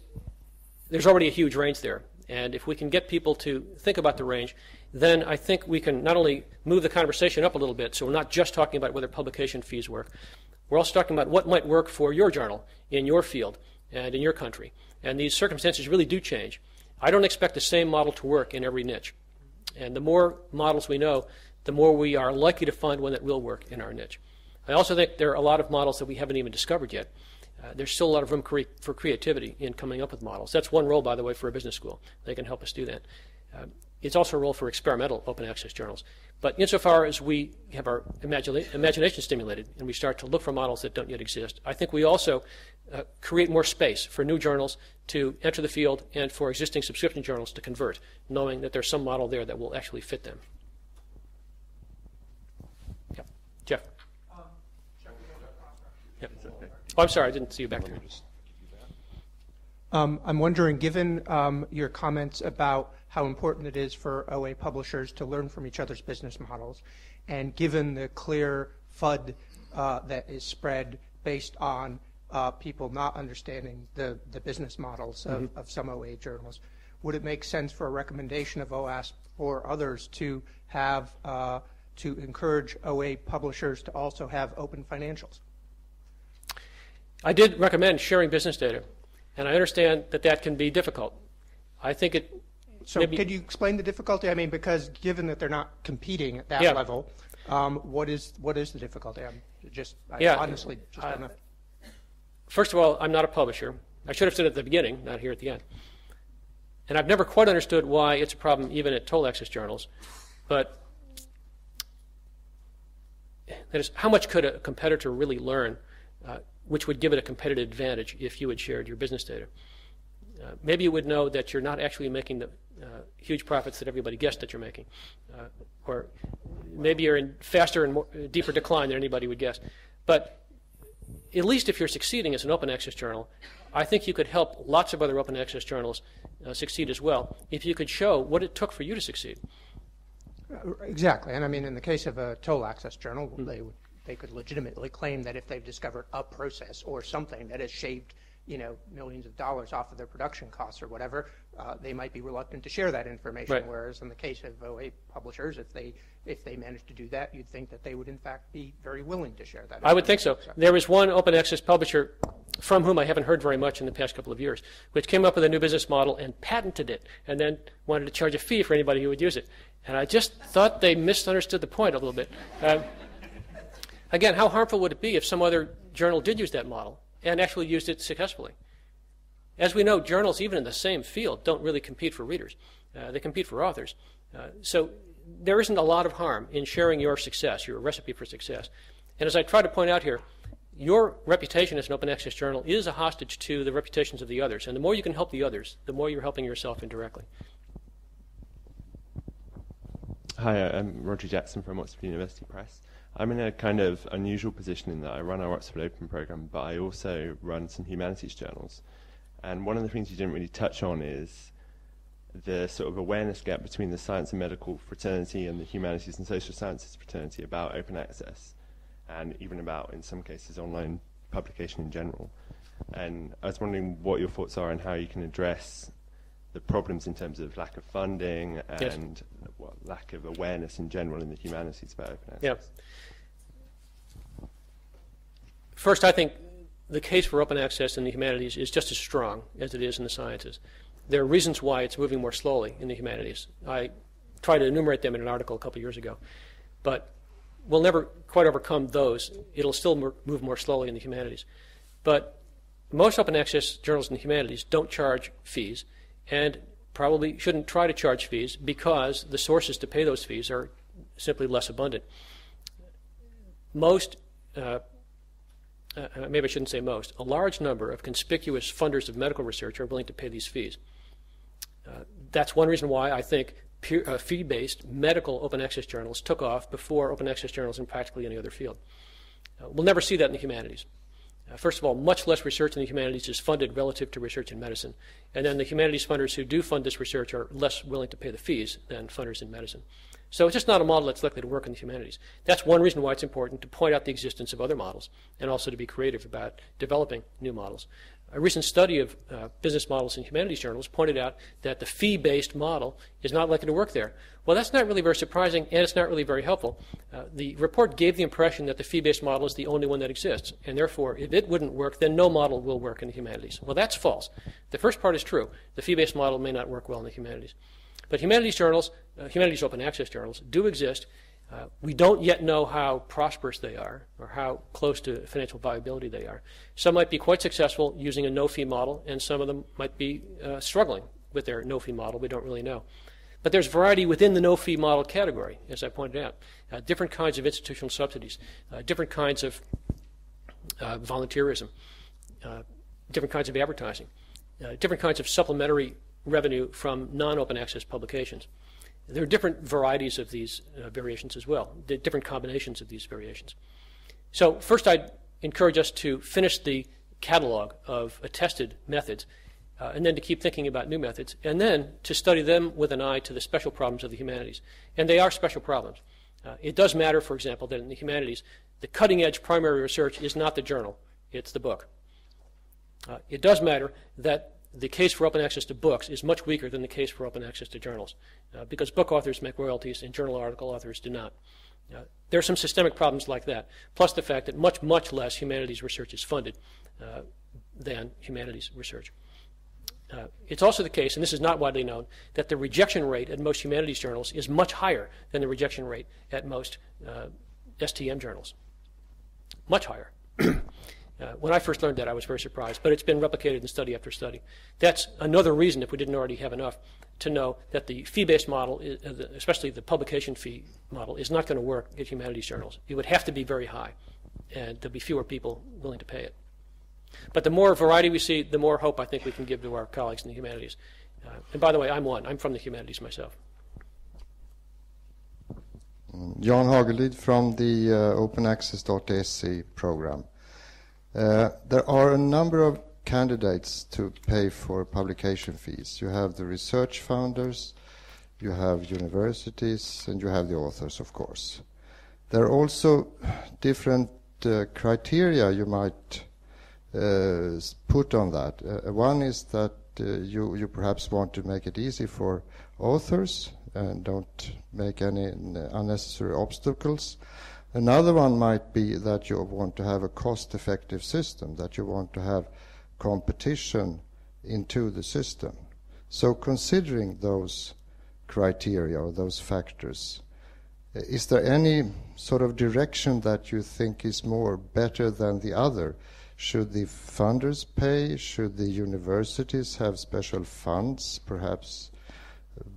[SPEAKER 1] there's already a huge range there. And if we can get people to think about the range, then I think we can not only move the conversation up a little bit, so we're not just talking about whether publication fees work, we're also talking about what might work for your journal in your field and in your country. And these circumstances really do change. I don't expect the same model to work in every niche. And the more models we know, the more we are likely to find one that will work in our niche. I also think there are a lot of models that we haven't even discovered yet. Uh, there's still a lot of room cre- for creativity in coming up with models. That's one role, by the way, for a business school. They can help us do that. Uh, it's also a role for experimental open access journals. But insofar as we have our imagina- imagination stimulated and we start to look for models that don't yet exist, I think we also uh, create more space for new journals to enter the field and for existing subscription journals to convert, knowing that there's some model there that will actually fit them. Jeff. Oh, I'm sorry, I didn't see you back there.
[SPEAKER 7] Um, I'm wondering, given um, your comments about how important it is for OA publishers to learn from each other's business models, and given the clear FUD uh, that is spread based on uh, people not understanding the, the business models of, mm-hmm. of some OA journals, would it make sense for a recommendation of OASP or others to have uh, to encourage OA publishers to also have open financials?
[SPEAKER 1] I did recommend sharing business data, and I understand that that can be difficult. I think it.
[SPEAKER 7] So, maybe, could you explain the difficulty? I mean, because given that they're not competing at that yeah. level, um, what is what is the difficulty? I'm just I
[SPEAKER 1] yeah,
[SPEAKER 7] honestly just
[SPEAKER 1] uh, First of all, I'm not a publisher. I should have said at the beginning, not here at the end. And I've never quite understood why it's a problem even at toll access journals. But that is, how much could a competitor really learn uh, which would give it a competitive advantage if you had shared your business data. Uh, maybe you would know that you're not actually making the uh, huge profits that everybody guessed that you're making. Uh, or maybe you're in faster and more, deeper decline than anybody would guess. But at least if you're succeeding as an open access journal, I think you could help lots of other open access journals uh, succeed as well if you could show what it took for you to succeed.
[SPEAKER 7] Uh, exactly. And I mean, in the case of a toll access journal, mm-hmm. they would they could legitimately claim that if they've discovered a process or something that has shaved you know millions of dollars off of their production costs or whatever, uh, they might be reluctant to share that information.
[SPEAKER 1] Right.
[SPEAKER 7] Whereas in the case of OA publishers, if they if they managed to do that, you'd think that they would in fact be very willing to share that.
[SPEAKER 1] I would think so. so. There was one open access publisher from whom I haven't heard very much in the past couple of years, which came up with a new business model and patented it, and then wanted to charge a fee for anybody who would use it. And I just thought they misunderstood the point a little bit. Uh, Again, how harmful would it be if some other journal did use that model and actually used it successfully? As we know, journals, even in the same field, don't really compete for readers. Uh, they compete for authors. Uh, so there isn't a lot of harm in sharing your success, your recipe for success. And as I try to point out here, your reputation as an open access journal is a hostage to the reputations of the others. And the more you can help the others, the more you're helping yourself indirectly.
[SPEAKER 8] Hi, uh, I'm Roger Jackson from Oxford University Press. I'm in a kind of unusual position in that I run our Oxford Open program, but I also run some humanities journals. And one of the things you didn't really touch on is the sort of awareness gap between the science and medical fraternity and the humanities and social sciences fraternity about open access, and even about, in some cases, online publication in general. And I was wondering what your thoughts are on how you can address the problems in terms of lack of funding and yes. well, lack of awareness in general in the humanities about open access.
[SPEAKER 1] Yeah. First, I think the case for open access in the humanities is just as strong as it is in the sciences. There are reasons why it's moving more slowly in the humanities. I tried to enumerate them in an article a couple years ago, but we'll never quite overcome those. It'll still move more slowly in the humanities. But most open access journals in the humanities don't charge fees and probably shouldn't try to charge fees because the sources to pay those fees are simply less abundant. Most uh, uh, uh, maybe I shouldn't say most, a large number of conspicuous funders of medical research are willing to pay these fees. Uh, that's one reason why I think uh, fee based medical open access journals took off before open access journals in practically any other field. Uh, we'll never see that in the humanities. Uh, first of all, much less research in the humanities is funded relative to research in medicine. And then the humanities funders who do fund this research are less willing to pay the fees than funders in medicine. So it's just not a model that's likely to work in the humanities. That's one reason why it's important to point out the existence of other models and also to be creative about developing new models. A recent study of uh, business models in humanities journals pointed out that the fee based model is not likely to work there. Well, that's not really very surprising and it's not really very helpful. Uh, the report gave the impression that the fee based model is the only one that exists, and therefore, if it wouldn't work, then no model will work in the humanities. Well, that's false. The first part is true. The fee based model may not work well in the humanities. But humanities journals, uh, humanities open access journals, do exist. Uh, we don't yet know how prosperous they are or how close to financial viability they are. Some might be quite successful using a no fee model, and some of them might be uh, struggling with their no fee model. We don't really know. But there's variety within the no fee model category, as I pointed out. Uh, different kinds of institutional subsidies, uh, different kinds of uh, volunteerism, different kinds of advertising, different kinds of supplementary revenue from non-open access publications. There are different varieties of these uh, variations as well, the different combinations of these variations. So first I'd encourage us to finish the catalog of attested methods uh, and then to keep thinking about new methods, and then to study them with an eye to the special problems of the humanities. And they are special problems. Uh, it does matter, for example, that in the humanities, the cutting edge primary research is not the journal, it's the book. Uh, it does matter that the case for open access to books is much weaker than the case for open access to journals uh, because book authors make royalties and journal article authors do not. Uh, there are some systemic problems like that, plus the fact that much, much less humanities research is funded uh, than humanities research. Uh, it's also the case, and this is not widely known, that the rejection rate at most humanities journals is much higher than the rejection rate at most uh, STM journals. Much higher. Uh, when I first learned that, I was very surprised, but it's been replicated in study after study. That's another reason, if we didn't already have enough, to know that the fee-based model, is, uh, especially the publication fee model, is not going to work at humanities journals. It would have to be very high, and there'll be fewer people willing to pay it. But the more variety we see, the more hope I think we can give to our colleagues in the humanities. Uh, and by the way, I'm one. I'm from the humanities myself.
[SPEAKER 9] Jan Hagerlid from the uh, OpenAccess.se program. Uh, there are a number of candidates to pay for publication fees. You have the research founders, you have universities, and you have the authors, of course. There are also different uh, criteria you might uh, put on that. Uh, one is that uh, you, you perhaps want to make it easy for authors and don't make any unnecessary obstacles. Another one might be that you want to have a cost-effective system, that you want to have competition into the system. So considering those criteria or those factors, Is there any sort of direction that you think is more better than the other? Should the funders pay? Should the universities have special funds, perhaps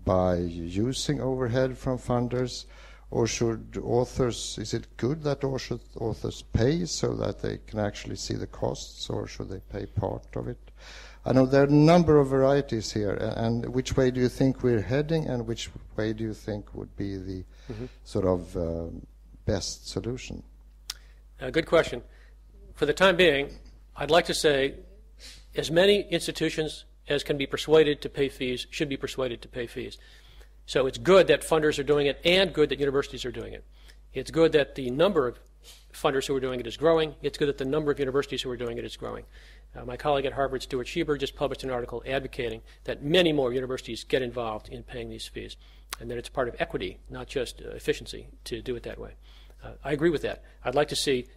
[SPEAKER 9] by using overhead from funders? Or should authors, is it good that authors pay so that they can actually see the costs, or should they pay part of it? I know there are a number of varieties here, and which way do you think we're heading, and which way do you think would be the mm-hmm. sort of uh, best solution?
[SPEAKER 1] Uh, good question. For the time being, I'd like to say as many institutions as can be persuaded to pay fees should be persuaded to pay fees. So it's good that funders are doing it and good that universities are doing it. It's good that the number of funders who are doing it is growing. It's good that the number of universities who are doing it is growing. Uh, my colleague at Harvard, Stuart Shieber, just published an article advocating that many more universities get involved in paying these fees and that it's part of equity, not just uh, efficiency, to do it that way. Uh, I agree with that. I'd like to see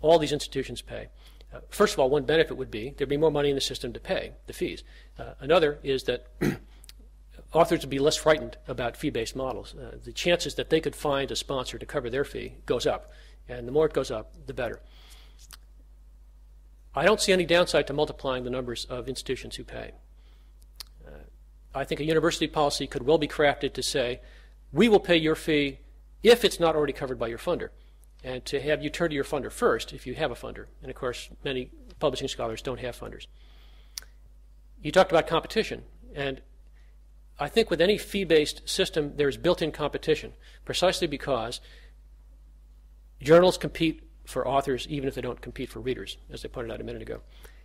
[SPEAKER 1] all these institutions pay. Uh, first of all, one benefit would be there'd be more money in the system to pay the fees. Uh, another is that authors would be less frightened about fee-based models. the chances that they could find a sponsor to cover their fee goes up, and the more it goes up, the better. I don't see any downside to multiplying the numbers of institutions who pay. Uh, I think a university policy could well be crafted to say, we will pay your fee if it's not already covered by your funder, and to have you turn to your funder first if you have a funder. And of course, many publishing scholars don't have funders. You talked about competition, and I think with any fee based system, there's built in competition, precisely because journals compete for authors, even if they don't compete for readers, as they pointed out a minute ago.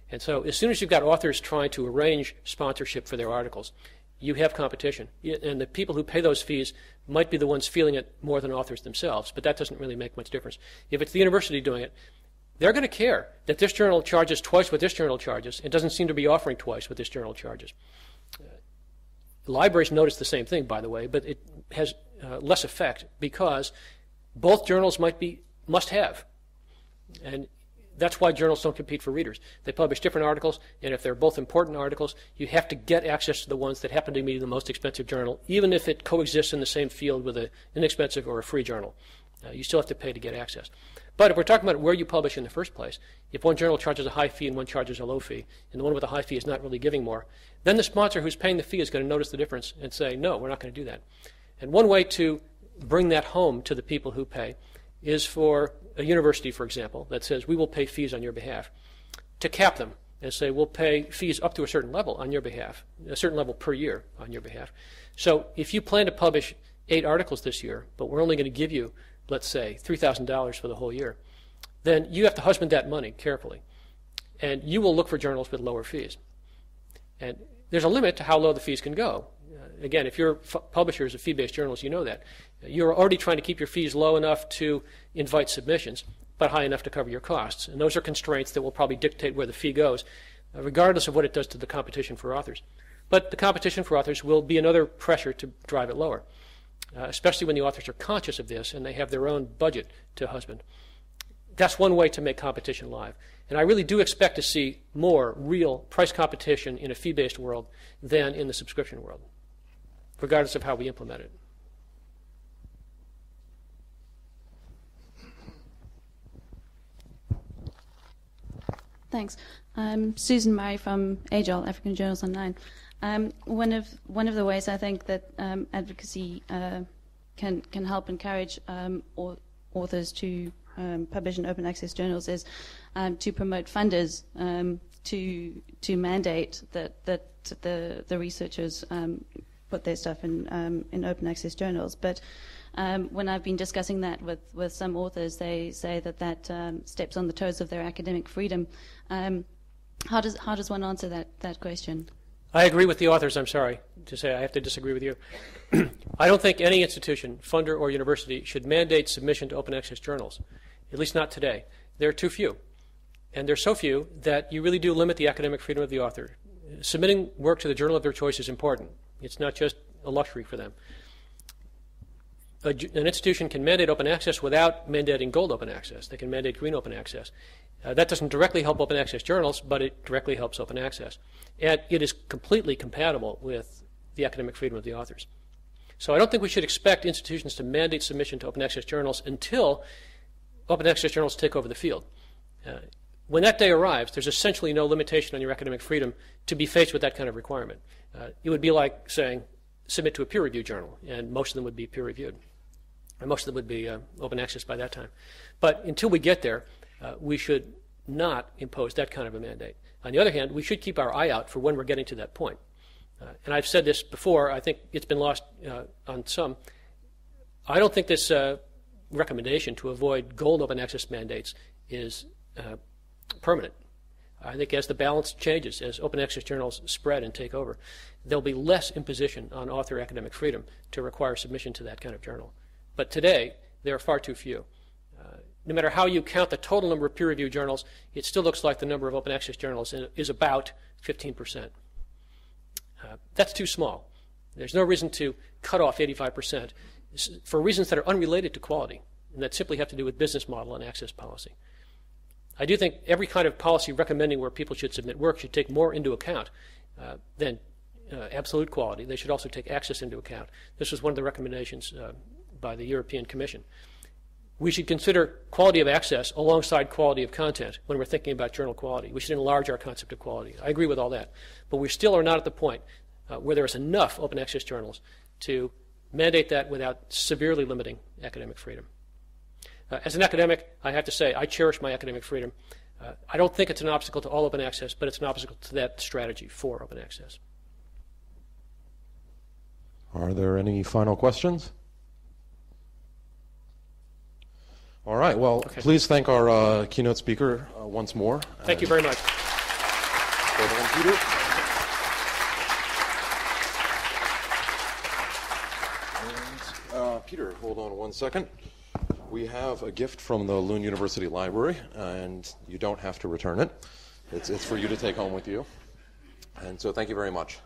[SPEAKER 1] And so, as soon as you've got authors trying to arrange sponsorship for their articles, you have competition. And the people who pay those fees might be the ones feeling it more than authors themselves, but that doesn't really make much difference. If it's the university doing it, they're going to care that this journal charges twice what this journal charges. and doesn't seem to be offering twice what this journal charges. Libraries notice the same thing, by the way, but it has uh, less effect because both journals might be must have. And that's why journals don't compete for readers. They publish different articles, and if they're both important articles, you have to get access to the ones that happen to be the most expensive journal, even if it coexists in the same field with an inexpensive or a free journal. Uh, you still have to pay to get access. But if we're talking about where you publish in the first place, if one journal charges a high fee and one charges a low fee, and the one with a high fee is not really giving more, then the sponsor who's paying the fee is going to notice the difference and say, no, we're not going to do that. And one way to bring that home to the people who pay is for a university, for example, that says we will pay fees on your behalf, to cap them and say we'll pay fees up to a certain level on your behalf, a certain level per year on your behalf. So if you plan to publish eight articles this year, but we're only going to give you, let's say, $3,000 for the whole year, then you have to husband that money carefully. And you will look for journals with lower fees. And there's a limit to how low the fees can go. Uh, again, if you're f- publishers of fee-based journals, you know that. You're already trying to keep your fees low enough to invite submissions, but high enough to cover your costs. And those are constraints that will probably dictate where the fee goes, uh, regardless of what it does to the competition for authors. But the competition for authors will be another pressure to drive it lower, uh, especially when the authors are conscious of this and they have their own budget to husband. That's one way to make competition live. And I really do expect to see more real price competition in a fee based world than in the subscription world, regardless of how we implement it.
[SPEAKER 10] Thanks. I'm Susan Murray from AJOL, African Journals Online. Um, one of one of the ways I think that um, advocacy uh, can can help encourage um, authors to um, publish in open access journals is um, to promote funders um, to to mandate that that the the researchers put their stuff in in open access journals, but um, when I've been discussing that with, with some authors, they say that that um, steps on the toes of their academic freedom. Um, how does how does one answer that that question?
[SPEAKER 1] I agree with the authors. I'm sorry to say I have to disagree with you. I don't think any institution, funder or university, should mandate submission to open access journals. At least not today. There are too few, and they're so few that you really do limit the academic freedom of the author. Submitting work to the journal of their choice is important. It's not just a luxury for them a, an institution can mandate open access without mandating gold open access. They can mandate green open access. Uh, that doesn't directly help open access journals, but it directly helps open access. And it is completely compatible with the academic freedom of the authors. So I don't think we should expect institutions to mandate submission to open access journals until open access journals take over the field. Uh, when that day arrives, there's essentially no limitation on your academic freedom to be faced with that kind of requirement. Uh, it would be like saying, submit to a peer reviewed journal, and most of them would be peer reviewed. And most of them would be uh, open access by that time. But until we get there, uh, we should not impose that kind of a mandate. On the other hand, we should keep our eye out for when we're getting to that point. Uh, and I've said this before, I think it's been lost uh, on some. I don't think this uh, recommendation to avoid gold open access mandates is uh, permanent. I think as the balance changes, as open access journals spread and take over, there'll be less imposition on author academic freedom to require submission to that kind of journal. But today, there are far too few. Uh, no matter how you count the total number of peer reviewed journals, it still looks like the number of open access journals is about 15%. Uh, that's too small. There's no reason to cut off 85% for reasons that are unrelated to quality and that simply have to do with business model and access policy. I do think every kind of policy recommending where people should submit work should take more into account uh, than uh, absolute quality. They should also take access into account. This was one of the recommendations uh, by the European Commission. We should consider quality of access alongside quality of content when we're thinking about journal quality. We should enlarge our concept of quality. I agree with all that. But we still are not at the point uh, where there is enough open access journals to mandate that without severely limiting academic freedom. Uh, as an academic, I have to say I cherish my academic freedom. Uh, I don't think it's an obstacle to all open access, but it's an obstacle to that strategy for open access.
[SPEAKER 2] Are there any final questions? All right. Well,
[SPEAKER 1] Okay.
[SPEAKER 2] please thank our uh, keynote speaker uh, once more.
[SPEAKER 1] Thank you very much.
[SPEAKER 2] Peter. And, uh, Peter, hold on one second. We have a gift from the Lund University Library, and you don't have to return it. It's, it's for you to take home with you. And so thank you very much.